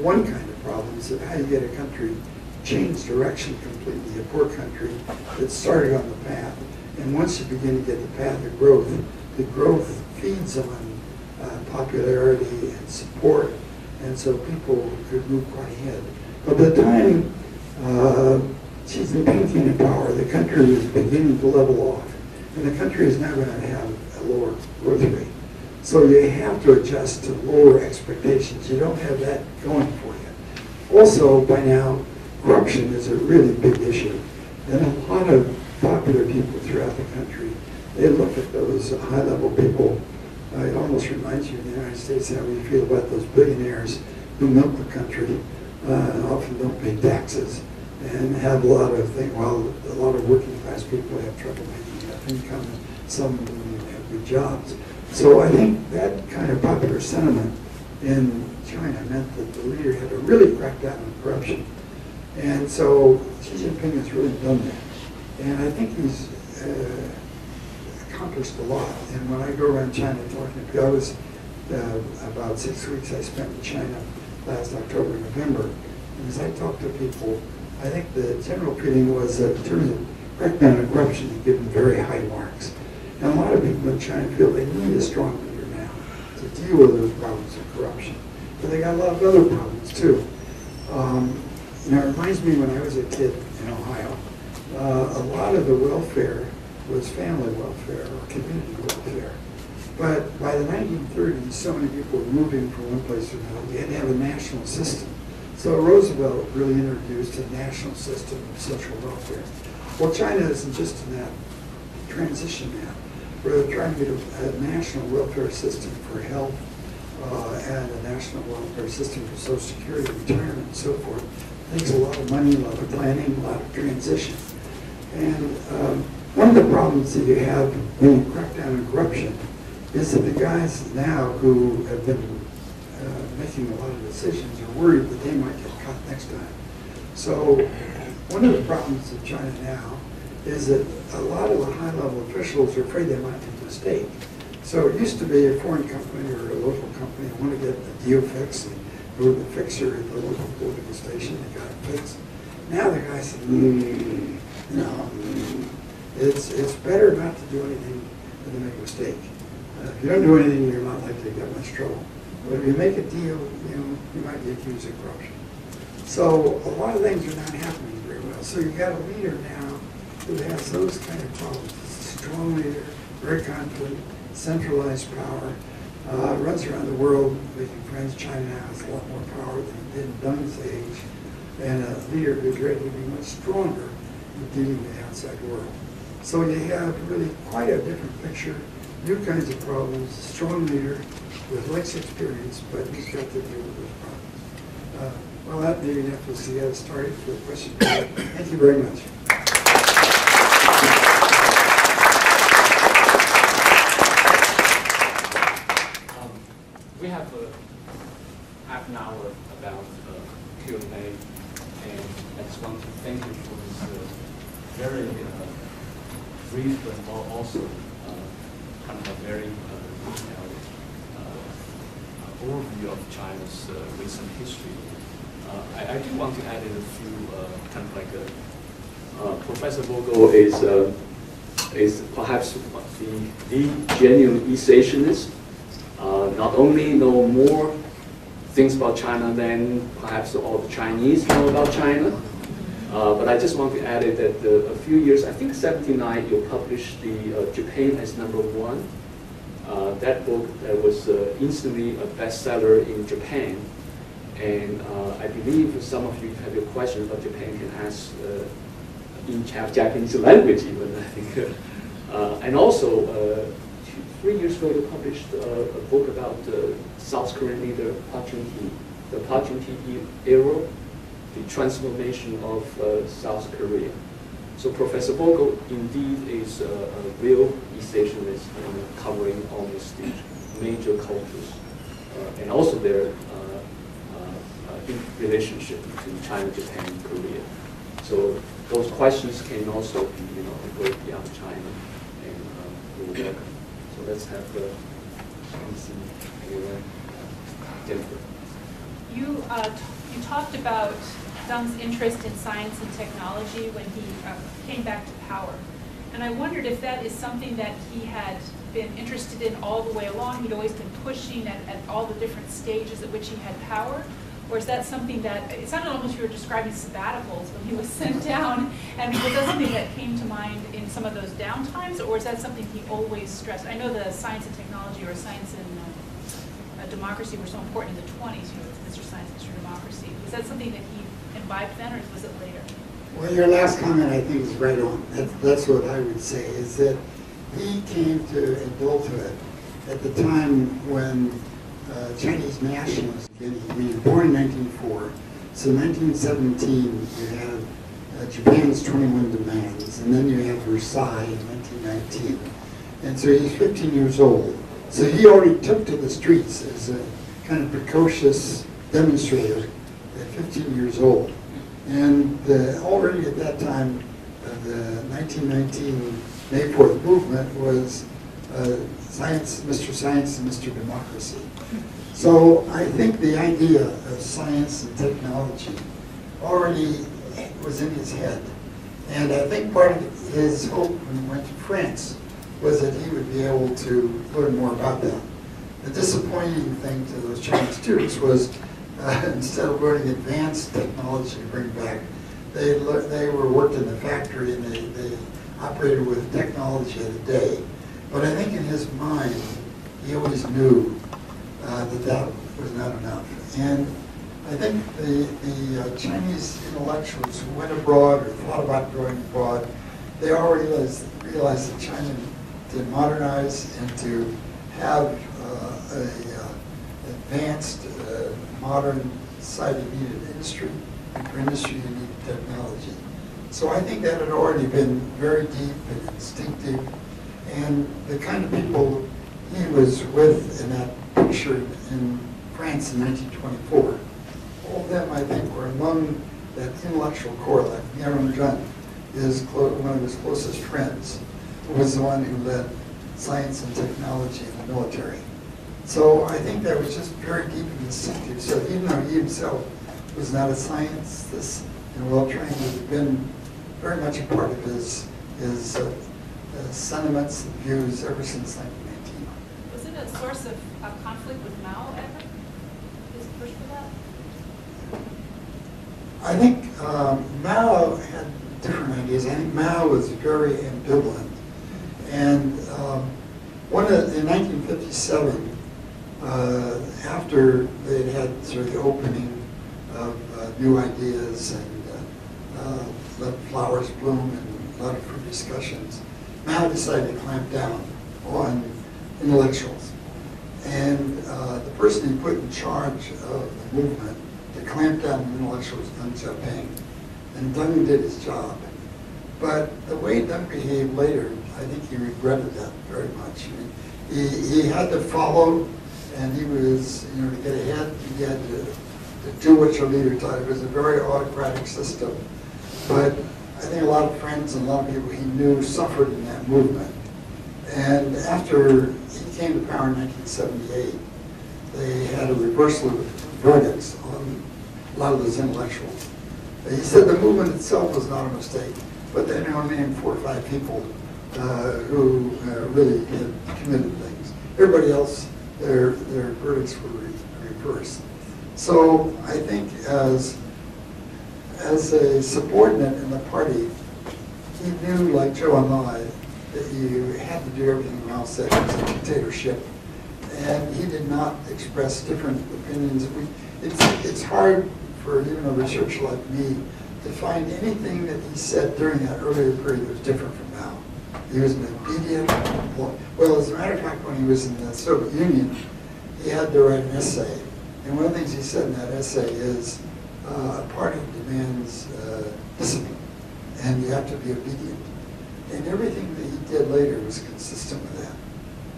one kind of problem is that how you get a country change direction completely, a poor country that started on the path. And once you begin to get the path of growth, the growth feeds on uh, popularity and support, and so people could move quite ahead. But by the time uh, Xi Jinping came to power, the country was beginning to level off, and the country is now going to have a lower growth rate. So you have to adjust to lower expectations. You don't have that going for you. Also, by now, corruption is a really big issue. And a lot of popular people throughout the country, they look at those high-level people. Uh, it almost reminds you in the United States how we feel about those billionaires who milk the country uh, often don't pay taxes and have a lot of things, while a lot of working class people have trouble making enough income, some of them have good jobs. So I think that kind of popular sentiment in China meant that the leader had to really crack down on corruption. And so Xi Jinping has really done that. And I think he's uh, accomplished a lot. And when I go around China talking to people, was uh, about six weeks I spent in China last October, November. And as I talk to people, I think the general feeling was that in terms of crackdown on corruption, he given very high marks. And a lot of people in China feel they need a strong leader now to deal with those problems of corruption. But they got a lot of other problems too. Um, you know, it reminds me when I was a kid in Ohio, uh, a lot of the welfare was family welfare or community welfare. But by the 1930s, so many people were moving from one place to another. We had to have a national system. So Roosevelt really introduced a national system of social welfare. Well, China isn't just in that transition now. We're trying to get a, a national welfare system for health uh, and a national welfare system for social security, retirement, and so forth. It Takes a lot of money, a lot of planning, a lot of transition. And um, one of the problems that you have when you crack down on corruption is that the guys now who have been uh, making a lot of decisions are worried that they might get caught next time. So one of the problems in China now is that a lot of the high-level officials are afraid they might make a mistake. So it used to be a foreign company or a local company want to get a deal fixed and go to the fixer at the local political station, they got it fixed. Now the guy said, mm, no, it's, it's better not to do anything than to make a mistake. Uh, if you don't do anything, you're not likely to get much trouble. But if you make a deal, you know, you might be accused of corruption. So a lot of things are not happening very well. So you've got a leader now who has those kind of problems. Strong leader, very confident, centralized power, uh, runs around the world making friends. China now has a lot more power than it did in Deng's age, and a leader who's ready to be much stronger dealing with the outside world. So you have really quite a different picture, new kinds of problems, strong leader with less experience, but he's got to deal with those problems. Uh, well, that maybe enough to get us started for the question. Thank you very much. Um, We have uh, half an hour about uh, Q and A, and I just want to thank you for this uh, very uh, brief but also uh, kind of a very uh, overview of China's uh, recent history. Uh, I, I do want to add in a few uh, kind of like a, Professor Vogel is is perhaps the, the genuine East Asianist. Not only know more things about China than perhaps all the Chinese know about China, uh, but I just want to add it that uh, a few years, I think 79, you published the uh, Japan as number one. Uh, that book that was uh, instantly a bestseller in Japan. And uh, I believe some of you have your questions about Japan can ask uh, in Jap- Japanese language even, *laughs* I think. And also, two, three years ago, you published a book about South Korean leader Park Chung-hee, the Park Chung-hee era, the transformation of uh, South Korea. So Professor Vogel indeed is uh, a real East Asianist and covering almost the major cultures, uh, and also their uh, uh, uh, relationship between China, Japan, and Korea. So those questions can also be, you know, go beyond China, and uh. So let's have anyway, Jennifer. You, uh, t- you talked about Deng's interest in science and technology when he uh, came back to power. And I wondered if that is something that he had been interested in all the way along. He'd always been pushing at, at all the different stages at which he had power. Or is that something that, it sounded almost you were describing sabbaticals when he was *laughs* sent down. And was that something that came to mind in some of those downtimes? Or is that something he always stressed? I know the science and technology or science and uh, democracy were so important in the 20s, you know, it's Mr. Science, Mr. Democracy. Was that something that he imbibed then, or was it later? Well, your last comment, I think, is right on. That's, that's what I would say, is that he came to adulthood at the time when uh, Chinese. I mean, he was born in 1904, so 1917, you had uh, Japan's 21 demands, and then you have Versailles in 1919. And so he's 15 years old So he already took to the streets as a kind of precocious demonstrator at 15 years old. And the, already at that time, uh, the 1919 May 4th movement was uh, science, Mr. Science and Mr. Democracy. So I think the idea of science and technology already was in his head. And I think part of his hope when he went to France was that he would be able to learn more about that. The disappointing thing to those Chinese students was uh, *laughs* instead of learning advanced technology to bring back, they, they were worked in the factory and they, they operated with technology of the day. But I think in his mind, he always knew uh, that that was not enough. And I think the, the uh, Chinese intellectuals who went abroad or thought about going abroad, they all realized, realized that China to modernize and to have uh, a uh, advanced, uh, modern society needed industry, and for industry you need technology. So I think that had already been very deep and instinctive, and the kind of people he was with in that picture in France in 1924, all of them, I think, were among that intellectual core, like Nie Rongzhen is one of his closest friends, was the one who led science and technology in the military. So I think that was just very deep and instinctive. So even though he himself was not a scientist and well-trained, it had been very much a part of his, his uh, uh, sentiments and views ever since 1919. Was it a source of, of conflict with Mao ever? His push for that? I think um, Mao had different ideas. I think Mao was very ambivalent. And um, one of, in 1957, uh, after they'd had sort of the opening of uh, new ideas and uh, uh, let flowers bloom and a lot of free discussions, Mao decided to clamp down on intellectuals. And uh, the person he put in charge of the movement to clamp down on intellectuals was Deng Xiaoping. And Deng did his job. But the way Deng behaved later, I think he regretted that very much. I mean, he, he had to follow, and he was, you know, to get ahead, he had to, to do what your leader taught. It was a very autocratic system. But I think a lot of friends and a lot of people he knew suffered in that movement. And after he came to power in 1978, they had a reversal of verdicts on a lot of those intellectuals. He said the movement itself was not a mistake, but they only named four or five people uh, who uh, really had committed things. Everybody else, their, their verdicts were re- reversed. So I think as, as a subordinate in the party, he knew, like Zhou Enlai, that you had to do everything Mao said. It was a dictatorship. And he did not express different opinions. We, it's, it's hard for even a researcher like me to find anything that he said during that earlier period that was different from Mao. He was an obedient, well, as a matter of fact, when he was in the Soviet Union, he had to write an essay. And one of the things he said in that essay is, uh, a party demands uh, discipline, and you have to be obedient. And everything that he did later was consistent with that.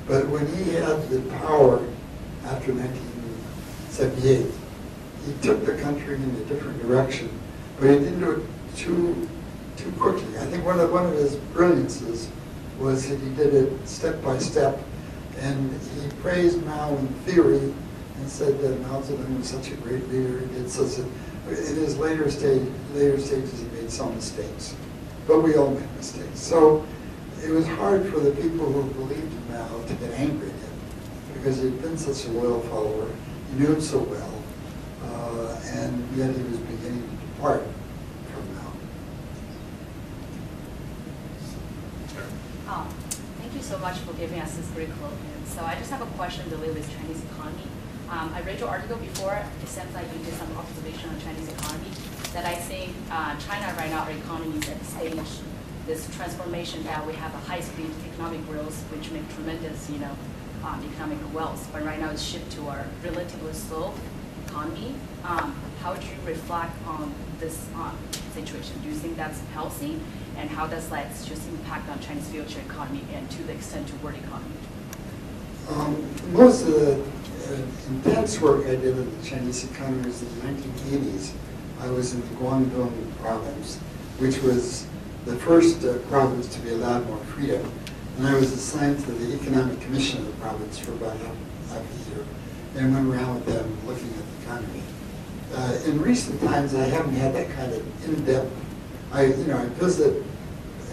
But when he had the power after 1978, he took the country in a different direction, but he didn't do it too too quickly. I think one of one of his brilliances was that he did it step by step, and he praised Mao in theory and said that Mao Zedong was such a great leader. He did such a in his later stage later stages he made some mistakes, but we all make mistakes. So it was hard for the people who believed in Mao to get angry at him because he'd been such a loyal follower. He knew him so well, uh, and yet he was beginning to depart from Mao. Um, Thank you so much for giving us this great overview. So I just have a question related with Chinese economy. Um, I read your article before. It seems like you did some observation on Chinese economy. That I think uh, China right now, our economy is at the stage, this transformation that we have a high-speed economic growth, which make tremendous, you know, um, economic wealth. But right now it's shift to our relatively slow economy. Um, how do you reflect on this um, situation? Do you think that's healthy? And how does that just impact on Chinese future economy and to the extent to world economy? Um, Most of the uh, intense work I did in the Chinese economy was in the 1980s. I was in the Guangdong province, which was the first uh, province to be allowed more freedom. And I was assigned to the Economic Commission of the province for about half half a year and went around with them looking at the economy. Uh, In recent times, I haven't had that kind of in-depth, I, you know, I visit,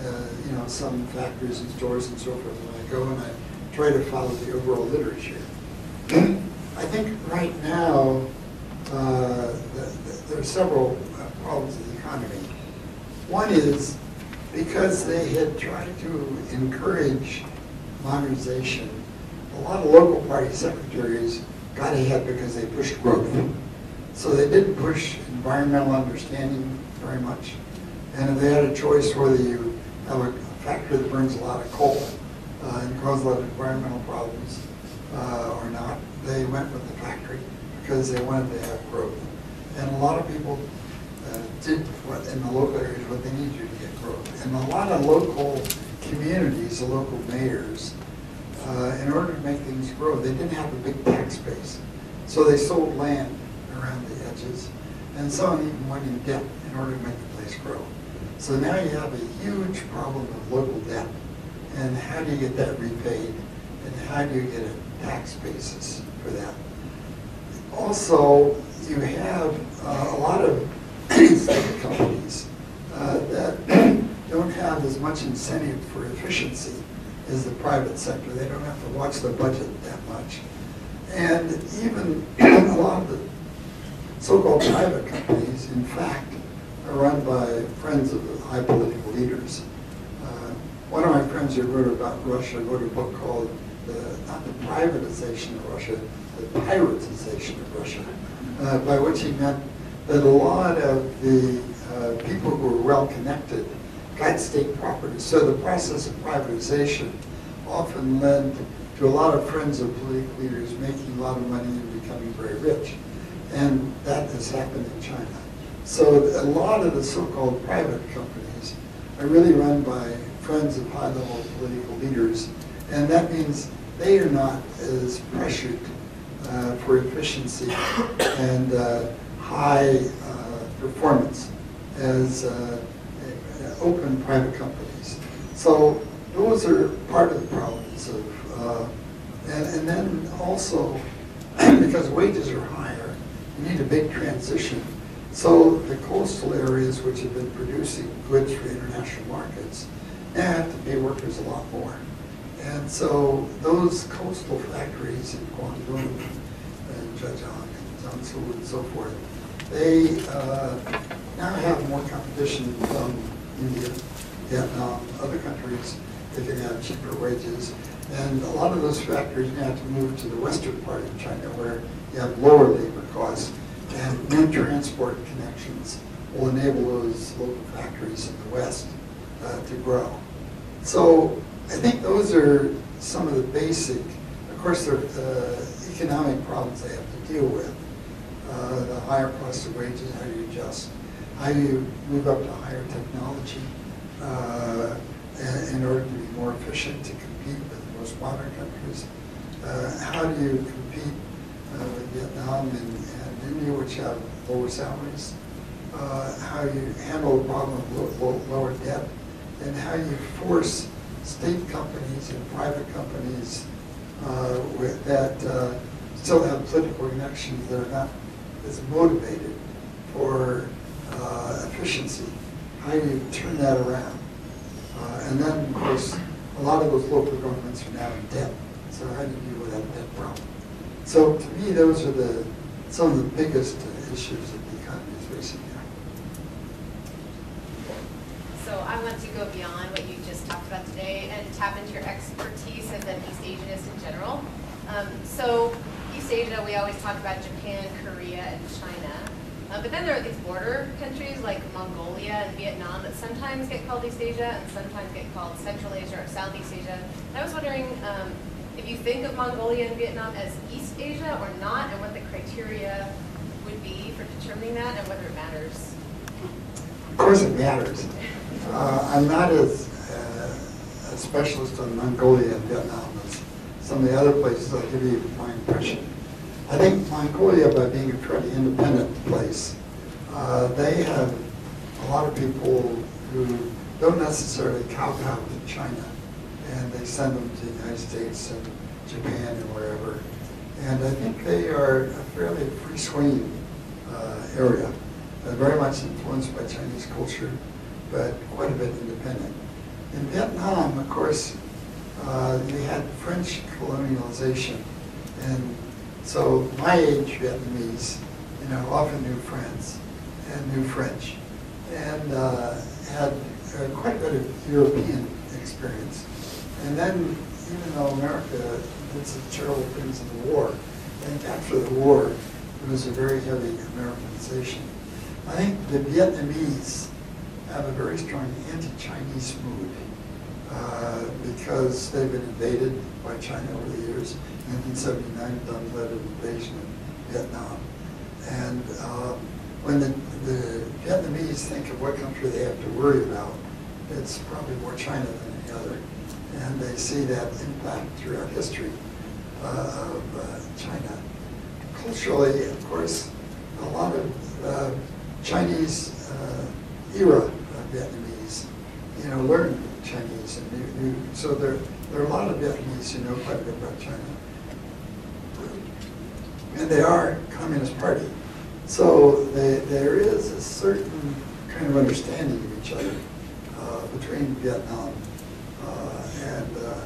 uh, you know, some factories and stores and so forth, and I go and I try to follow the overall literature. I think right now, uh, the- the- there are several uh, problems in the economy. One is because they had tried to encourage modernization, a lot of local party secretaries got ahead because they pushed growth. So they didn't push environmental understanding very much. And if they had a choice whether you have a factory that burns a lot of coal uh, and causes a lot of environmental problems uh, or not, they went with the factory because they wanted to have growth. And a lot of people uh, did what, in the local areas, what they needed to get growth. And a lot of local communities, the local mayors, uh, in order to make things grow, they didn't have a big tax base. So they sold land around the edges, and of them even went in debt in order to make the place grow. So now you have a huge problem of local debt, and how do you get that repaid? And how do you get a tax basis for that? Also, you have uh, a lot of *clears throat* state companies uh, that *clears throat* don't have as much incentive for efficiency as the private sector. They don't have to watch their budget that much. And even *clears throat* a lot of the so-called private companies, in fact, are run by friends of high political leaders. Uh, One of my friends who wrote about Russia wrote a book called, the, not the privatization of Russia, the piratization of Russia, uh, by which he meant that a lot of the uh, people who were well-connected got state property. So the process of privatization often led to a lot of friends of political leaders making a lot of money and becoming very rich. And that has happened in China. So a lot of the so-called private companies are really run by friends of high-level political leaders. And that means they are not as pressured uh, for efficiency and uh, high uh, performance as uh, open private companies. So those are part of the problems of, uh, and, and then also, *clears throat* because wages are higher, need a big transition. So the coastal areas which have been producing goods for international markets now have to pay workers a lot more. And so those coastal factories in Guangdong and Zhejiang and Jiangsu and so forth, they uh, now have more competition from India, Vietnam, other countries that can have cheaper wages. And a lot of those factories now have to move to the western part of China where have lower labor costs and new transport connections will enable those local factories in the west uh, to grow. So I think those are some of the basic, of course, there are uh, economic problems they have to deal with. Uh, The higher cost of wages, how do you adjust? How do you move up to higher technology uh, in in order to be more efficient to compete with the most modern countries? Uh, How do you compete uh, Vietnam and and India, which have lower salaries? Uh, How you handle the problem of lo- lo- lower debt? And how you force state companies and private companies uh, with- that uh, still have political connections that are not as motivated for uh, efficiency. How do you turn that around? Uh, And then, of course, a lot of those local governments are now in debt. So how do you deal with that debt problem? So to me, those are the, some of the biggest issues that the economy is facing now. So I want to go beyond what you just talked about today and tap into your expertise as an East Asianist in general. Um, so East Asia, we always talk about Japan, Korea, and China. Uh, but then there are these border countries like Mongolia and Vietnam that sometimes get called East Asia and sometimes get called Central Asia or Southeast Asia. And I was wondering um, if you think of Mongolia and Vietnam as East Asia or not, and what the criteria would be for determining that, and whether it matters. Of course it matters. Uh, I'm not as uh, a specialist on Mongolia and Vietnam as some of the other places, I'll give you my impression. I think Mongolia, by being a fairly independent place, uh, they have a lot of people who don't necessarily kowtow to China, and they send them to the United States and Japan and wherever. And I think they are a fairly free-swinging uh, area, uh, very much influenced by Chinese culture, but quite a bit independent. In Vietnam, of course, uh, we had French colonialization, and so my age Vietnamese, you know, often knew France and knew French, and uh, had uh, quite a bit of European experience. And then, even though America did some terrible things in the war, think after the war, there was a very heavy Americanization. I think the Vietnamese have a very strong anti-Chinese mood uh, because they've been invaded by China over the years. 1979, Deng led an invasion of Vietnam. And uh, when the, the Vietnamese think of what country they have to worry about, it's probably more China than any other. And they see that impact throughout history uh, of uh, China. Culturally, of course, a lot of uh, Chinese uh, era Vietnamese, you know, learned Chinese and so there, there are a lot of Vietnamese who know quite a bit about China. And they are Communist Party. So they, there is a certain kind of understanding of each other uh, between Vietnam uh, and, uh,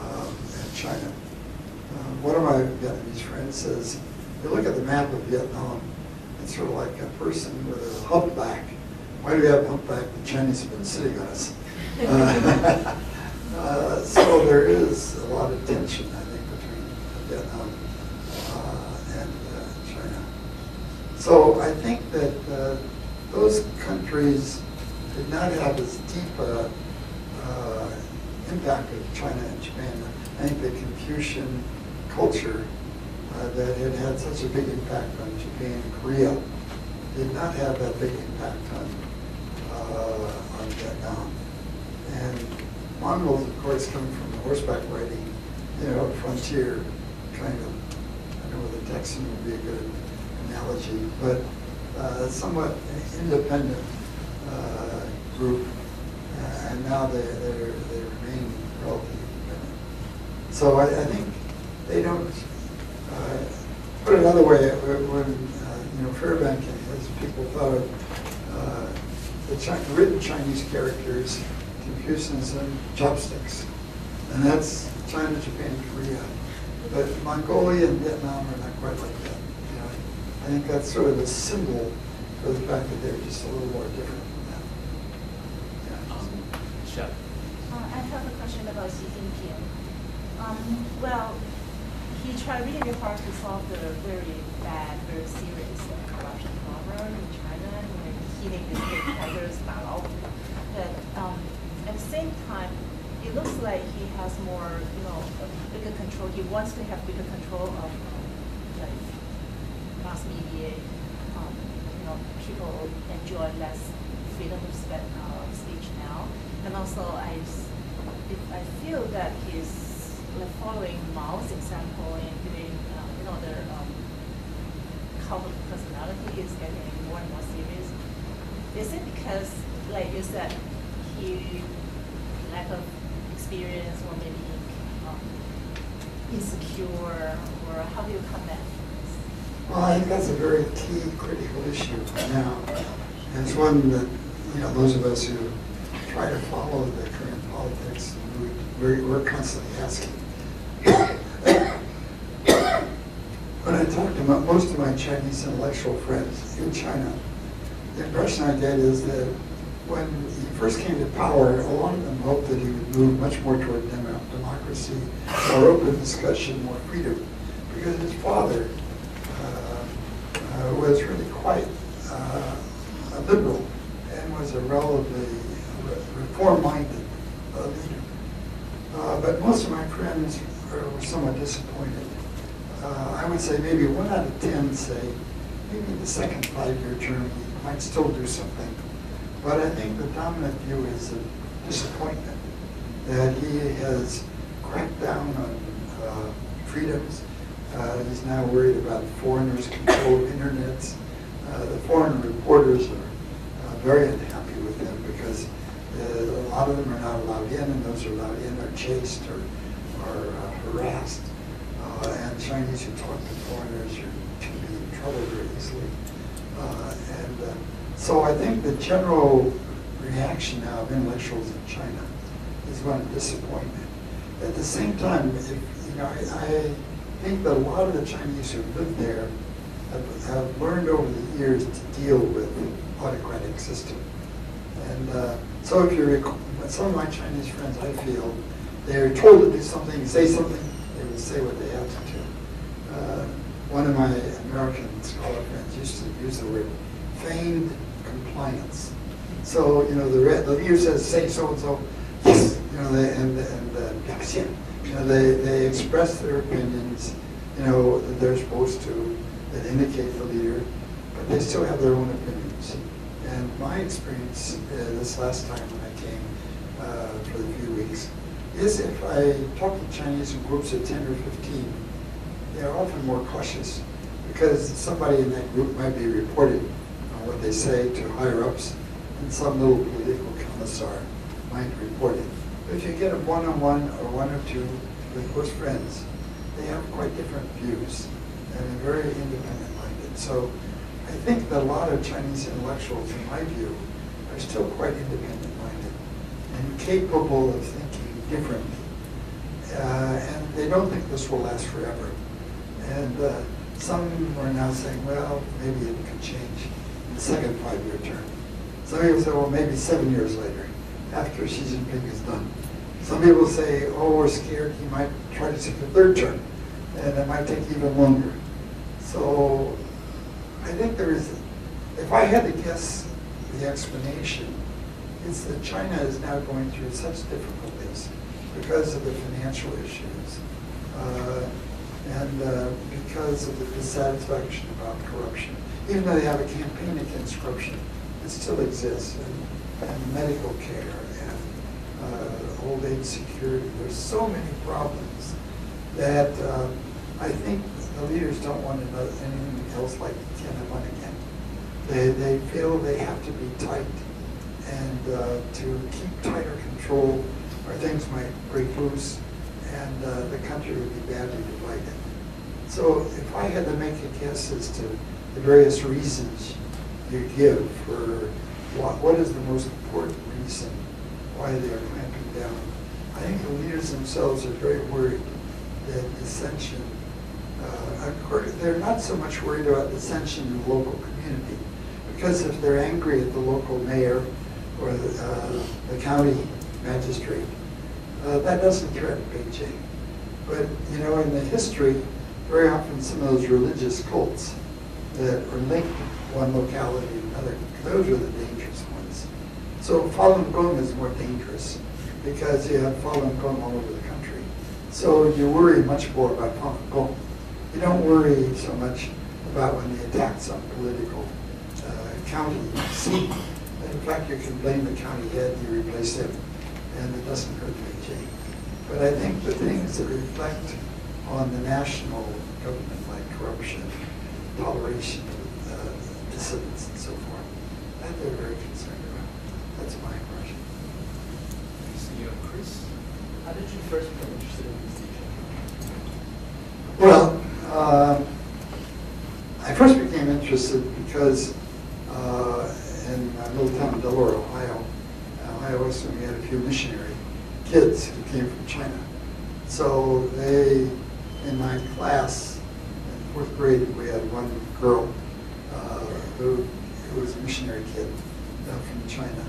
um, and China. Uh, one of my Vietnamese friends says, you look at the map of Vietnam, it's sort of like a person with a humpback. Why do we have a humpback? The Chinese have been sitting on us. Uh, *laughs* uh, so there is a lot of tension, I think, between Vietnam uh, and uh, China. So I think that uh, those countries did not have as deep a uh, impact of China and Japan. I think the Confucian culture uh, that had had such a big impact on Japan and Korea did not have that big impact on, uh, on Vietnam. And Mongols, of course, come from the horseback riding, you know, frontier kind of, I don't know whether Texan would be a good analogy, but uh, somewhat independent uh, group, and now they, they're, they So I, I think they don't, uh, put it another way, when, when, uh, you know, Fairbank and his people thought of uh, the written Chinese characters, Confucianism, chopsticks. And that's China, Japan, Korea. But Mongolia and Vietnam are not quite like that. You know, I think that's sort of a symbol for the fact that they're just a little more different from that. Yeah. Um. Question about Xi Jinping. Um, well, he tried really hard to solve the very bad, very serious uh, corruption problem in China when he made this big tigers battle. But um, at the same time, it looks like he has more, you know, bigger control. He wants to have bigger control of um, like mass media. Um, you know, people enjoy less freedom of uh, speech now. And also, I, I feel that he's following Mao's example in doing, uh, you know, the um, cult of personality is getting more and more serious. Is it because, like you said, he lack of experience or maybe um, insecure, or how do you combat this? Well, I think that's a very key critical issue right now. And it's one that, you know, those of us who try to follow the current politics, we're, we're constantly asking. When I talk to my, most of my Chinese intellectual friends in China, the impression I get is that when he first came to power, a lot of them hoped that he would move much more toward democracy, more open discussion, more freedom, because his father uh, uh, was really quite uh, a liberal and was a relatively re- reform-minded. Uh, but most of my friends were somewhat disappointed. Uh, I would say maybe one out of ten say maybe the second five-year term he might still do something. But I think the dominant view is a disappointment that he has cracked down on freedoms. Uh, he's now worried about foreigners' control of internets. Uh, the foreign reporters are uh, very unhappy with him because uh, lot of them are not allowed in, and those who are allowed in are chased or, or uh, harassed. Uh, and Chinese who talk to foreigners are, can be in trouble very easily. Uh, and uh, so I think the general reaction now of intellectuals in China is one of disappointment. At the same time, if, you know, I, I think that a lot of the Chinese who live there have, have learned over the years to deal with the autocratic system. And uh, so if you're, some of my Chinese friends, I feel, they're told to do something, say something, they will say what they have to do. Uh, one of my American scholar friends used to use the word feigned compliance. So, you know, the, the leader says, say so-and-so, yes, you know, they, and, and, uh, you know, they, they express their opinions, you know, that they're supposed to, that indicate the leader, but they still have their own opinions. And my experience uh, this last time when I came uh, for the few weeks is if I talk to Chinese in groups of 10 or 15, they're often more cautious because somebody in that group might be reporting on what they say to higher ups, and some little political commissar might report it. But if you get a one-on-one or one or two with close friends, they have quite different views and are very independent-minded. So I think that a lot of Chinese intellectuals, in my view, are still quite independent-minded and capable of thinking differently. Uh, and they don't think this will last forever. And uh, some are now saying, well, maybe it could change in the second five-year term. Some people say, well, maybe seven years later, after Xi Jinping is done. Some people say, oh, we're scared he might try to seek a third term, and it might take even longer. So I think there is, if I had to guess the explanation, it's that China is now going through such difficulties because of the financial issues uh, and uh, because of the dissatisfaction about corruption. Even though they have a campaign against corruption, it still exists. And, and medical care and uh, old age security. There's so many problems that uh, I think the leaders don't want another, anything else like Tiananmen again. They, they feel they have to be tight and uh, to keep tighter control or things might break loose and uh, the country would be badly divided. So if I had to make a guess as to the various reasons you give for what, what is the most important reason why they are clamping down, I think the leaders themselves are very worried that dissension, uh, they're not so much worried about dissension in the local community, because if they're angry at the local mayor or the, uh, the county magistrate, uh, that doesn't threaten Beijing. But, you know, in the history, very often some of those religious cults that are linked one locality to another, those are the dangerous ones. So Falun Gong is more dangerous because you have Falun Gong all over the country. So you worry much more about Falun Gong. You don't worry so much about when they attack some political uh, county seat. In fact, you can blame the county head, you replace him, and it doesn't hurt the Beijing. But I think the things that reflect on the national government, like corruption, toleration of uh, dissidents and so forth, that they're very concerned about. That's my impression. See, uh, Chris, how did you first become interested in these teaching? Well, uh, I first became interested because uh, in my little town Delaware, Ohio, Ohio Wesleyan, we had a few missionary kids who came from China. So they, in my class, in fourth grade, we had one girl uh, who, who was a missionary kid uh, from China.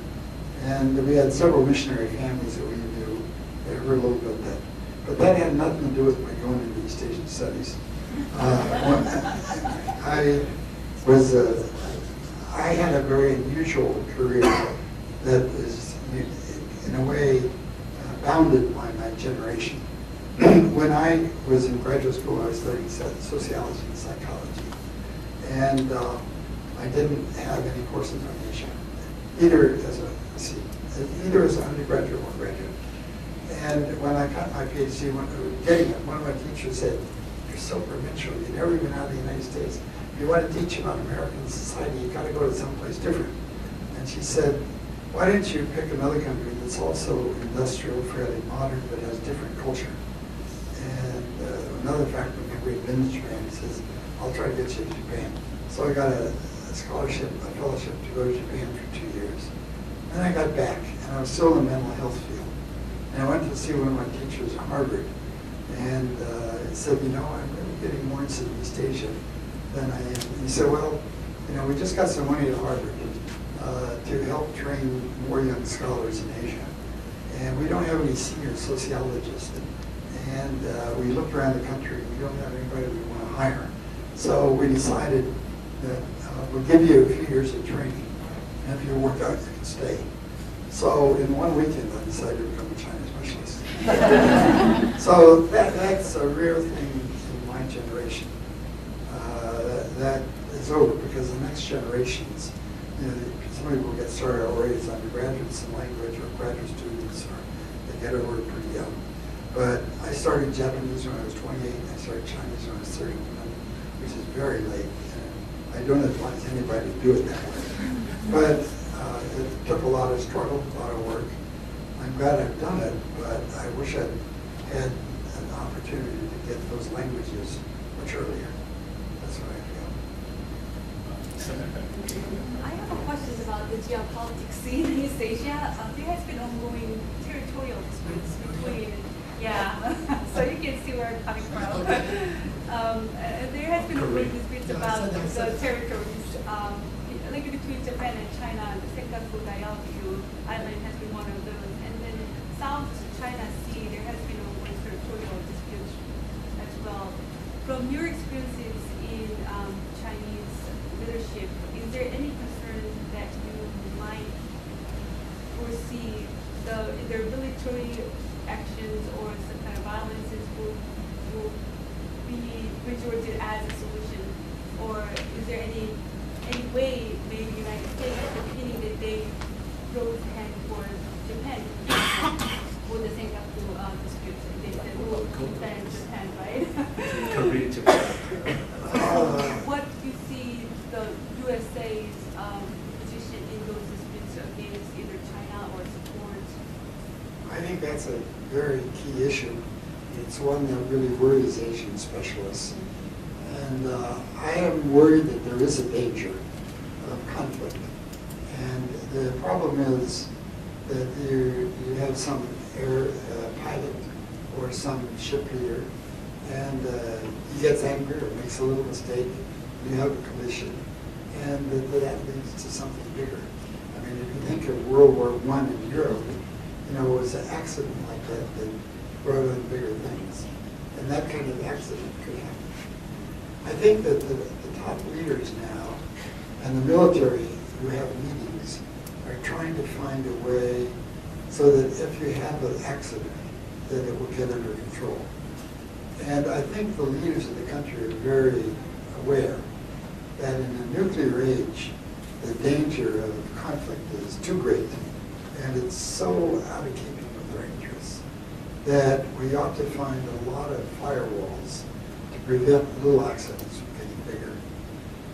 And we had several missionary families that we knew that were a little bit that. But that had nothing to do with my going into East Asian studies. Uh, I was a, I had a very unusual career that is, in a way, uh, bounded by my generation. *clears throat* when I was in graduate school, I was studying sociology and psychology. And uh, I didn't have any courses on Asia, either as a, either as an undergraduate or graduate. And when I got my PhD, when, getting it, one of my teachers said, so provincial, you've never been out of the United States. If you want to teach about American society, you've got to go to someplace different. And she said, why don't you pick another country that's also industrial, fairly modern, but has different culture? And uh, another faculty member had been to Japan, he says, I'll try to get you to Japan. So I got a, a scholarship, a fellowship to go to Japan for two years. Then I got back, and I was still in the mental health field. And I went to see one of my teachers at Harvard, and uh, said, you know, I'm really getting more into East Asia than I am. And he said, well, you know, we just got some money at Harvard uh, to help train more young scholars in Asia. And we don't have any senior sociologists. And uh, we looked around the country, and we don't have anybody we want to hire. So we decided that uh, we'll give you a few years of training, and if you work out, you can stay. So in one weekend, I decided to become a China. *laughs* so that, that's a rare thing in my generation. Uh, that, that is over because the next generations, you know, some people get started already as undergraduates in language or graduate students, or they get over pretty young. But I started Japanese when I was 28, and I started Chinese when I was 31, which is very late. I don't advise anybody to do it that way. But uh, it took a lot of struggle, a lot of work. I'm glad I've done it, but I wish I'd had an opportunity to get those languages much earlier. That's what I feel. I have a question about the geopolitics in East Asia. Uh, there has been ongoing territorial disputes between, yeah, *laughs* so you can see where I'm coming from. *laughs* um, uh, there has been ongoing disputes about the territories, um, like between Japan and China. The Senkaku Diaoyu Island has been one of those, and then South China Sea, there has been ongoing territorial disputes as well. From your experiences in um, Chinese leadership, is there any concern that you might foresee the either military actions or some kind of violences will, will be resorted as a solution? Or is there any any way maybe United States opinion that they rose hand for Japan for the Senkaku uh, dispute? They said, "Oh, defend Japan, right?" Korea, Japan. Uh, What do you see the USA's um, position in those disputes against either China or support? I think that's a very key issue. It's one that really worries Asian specialists. And uh, I am worried that there is a danger of conflict. And the problem is that you, you have some air uh, pilot or some ship leader, and uh, he gets angry or a little mistake, you have a collision, and that, that leads to something bigger. I mean, if you think of World War One in Europe, you know, it was an accident like that that brought on bigger things. And that kind of accident could happen. I think that the, the top leaders now and the military who have meetings are trying to find a way so that if you have an accident, that it will get under control. And I think the leaders of the country are very aware that in a nuclear age, the danger of conflict is too great, and it's so out of keeping with our interests, that we ought to find a lot of firewalls to prevent little accidents from getting bigger.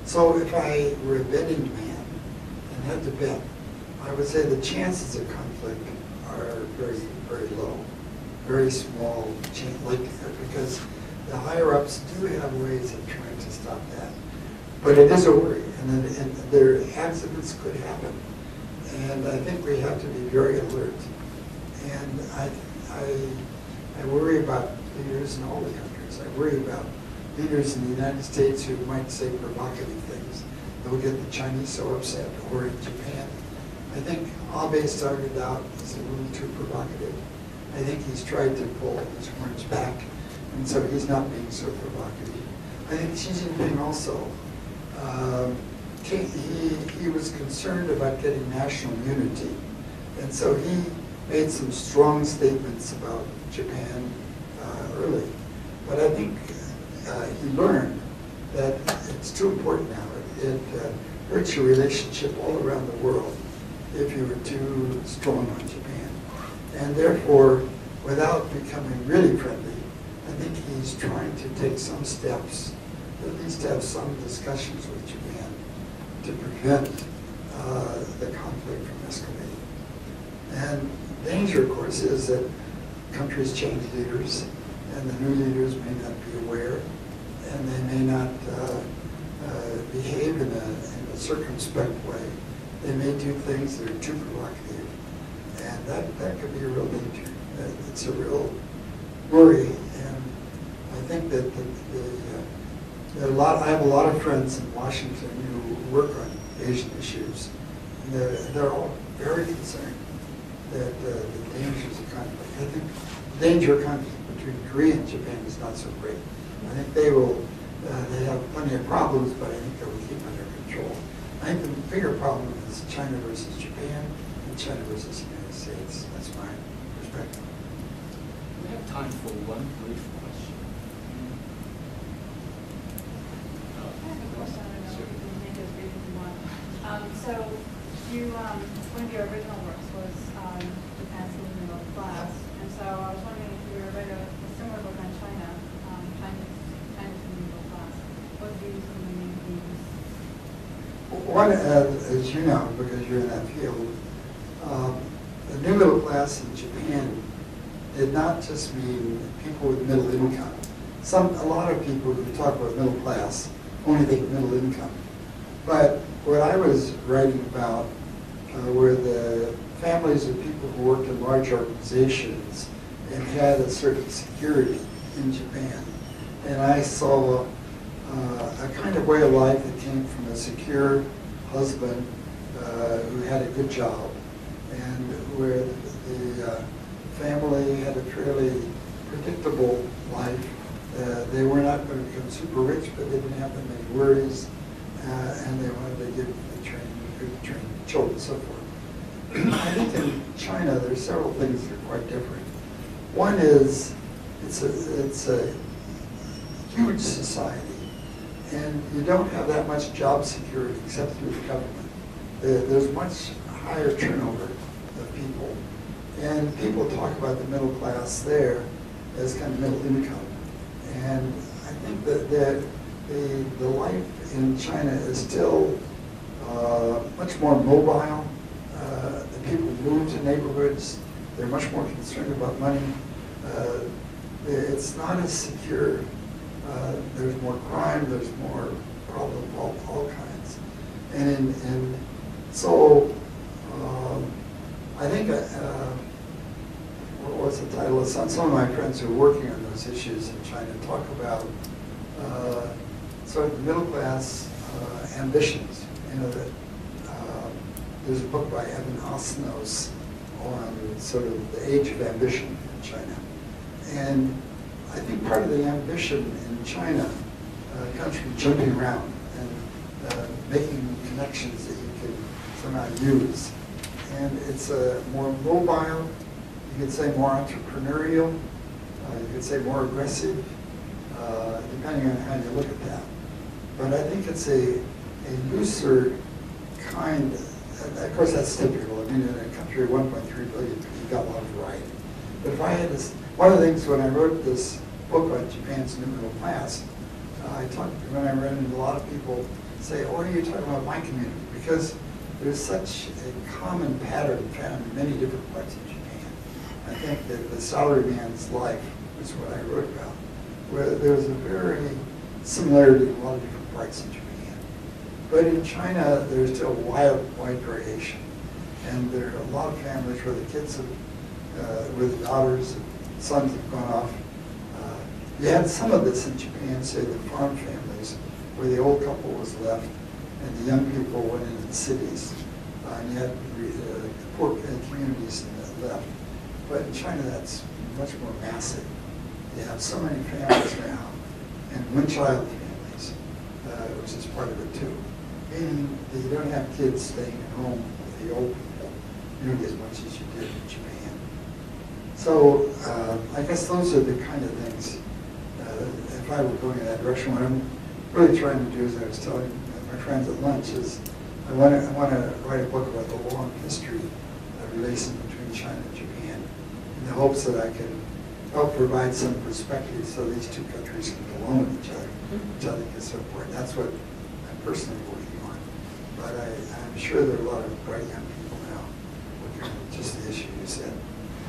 So if I were a betting man and had to bet, I would say the chances of conflict are very, very low, very small chance, like, because the higher ups do have ways of trying to stop that. But it is a worry, and, then- and there, accidents could happen. And I think we have to be very alert. And I, I, I worry about leaders in all the countries. I worry about leaders in the United States who might say provocative things that will get the Chinese so upset, or in Japan. I think Abe started out as a little too provocative. I think he's tried to pull his horns back, and so he's not being so provocative. I think Xi Jinping also, um, he, he, was concerned about getting national unity. And so he made some strong statements about Japan uh, early. But I think uh, he learned that it's too important now. It, it uh, hurts your relationship all around the world if you were too strong on Japan. And therefore, without becoming really friendly. I think he's trying to take some steps, at least have some discussions with Japan to prevent uh, the conflict from escalating. And danger, of course, is that countries change leaders, and the new leaders may not be aware, and they may not uh, uh, behave in a, in a circumspect way. They may do things that are too provocative, that, that could be a real danger. It's a real worry, and I think that the, the, uh, a lot, I have a lot of friends in Washington who work on Asian issues, and they're, they're all very concerned that uh, the dangers of conflict. I think the danger of conflict between Korea and Japan is not so great. I think they will, uh, they have plenty of problems, but I think they will keep under control. I think the bigger problem is China versus Japan and China versus the United States. That's my perspective. We have time for one brief question. I have a question, I don't know if you can make brief if you want. Um, so you, um, one of your original works was, um, Japan's the middle class. And so I was wondering if you were write a a similar book on China, um, China's, China's the middle class. What would be some of the main themes? One, uh, as you know, because you're in that field, um, the new middle class in Japan did not just mean people with middle income. Some, a lot of people who talk about middle class only think middle income. But what I was writing about uh, were the families of people who worked in large organizations and had a certain security in Japan. And I saw uh, a kind of way of life that came from a secure husband uh, who had a good job and where the uh, family had a fairly predictable life. Uh, they were not going to become super rich, but they didn't have that many worries, uh, and they wanted to give the train, children so forth. I think in China, there's several things that are quite different. One is, it's a, it's a huge society, and you don't have that much job security except through the government. There's much higher turnover and people talk about the middle class there as kind of middle income. And I think that, that the, the life in China is still uh, much more mobile. Uh, the people move to neighborhoods. They're much more concerned about money. Uh, it's not as secure. Uh, there's more crime. There's more problems of all, all kinds. And and so um, I think what was the title? Some, some of my friends who are working on those issues in China talk about uh, sort of middle class uh, ambitions. You know, that uh, there's a book by Evan Osnos on sort of the age of ambition in China. And I think part of the ambition in China uh, from jumping around and uh, making connections that you can somehow use. And it's a more mobile, you could say more entrepreneurial, uh, you could say more aggressive, uh, depending on how you look at that. But I think it's a, a looser kind, and of course that's typical. I mean, in a country of 1.3 billion, you've got a lot of variety. But if I had this, one of the things when I wrote this book on Japan's new middle class, uh, I talked, when I ran into a lot of people say, oh, what are you talking about my community? Because there's such a common pattern found in many different parts of Japan. I think that the salaryman's life is what I wrote about, where there's a very similarity in a lot of different parts of Japan. But in China, there's still wide, wide variation. And there are a lot of families where the kids have, uh, where the daughters and sons have gone off. Uh, you had some of this in Japan, say the farm families, where the old couple was left and the young people went into the cities. Uh, and you had uh, poor communities left. But in China, that's much more massive. You have so many families now, and one-child families, uh, which is part of it too. Meaning that you don't have kids staying at home with the old people nearly as much as you did in Japan. So uh, I guess those are the kind of things, uh, if I were going in that direction, what I'm really trying to do, as I was telling my friends at lunch, is I want to I want to write a book about the long history of relations between China in the hopes that I can help provide some perspective so these two countries can get along with each other, which I think is so important. That's what I'm personally working on. But I, I'm sure there are a lot of bright young people now working on just the issue you said.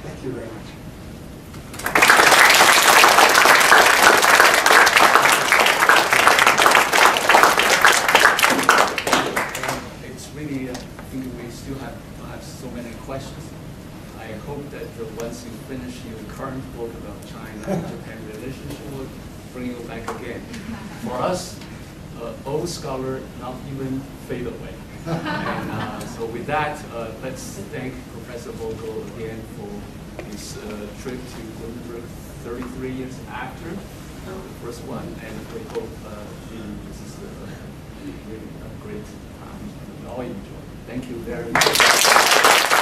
Thank you very much. It's really, uh, I think we still have, have so many questions. I hope that once you finish your current book about China-Japan *laughs* relationship, will bring you back again. For us, uh, old scholar not even fade away. And uh, so with that, uh, let's thank Professor Vogel again for his uh, trip to Gutenberg 33 years after the first one, and we hope uh, this is uh, really a great time we all enjoy. Thank you very much.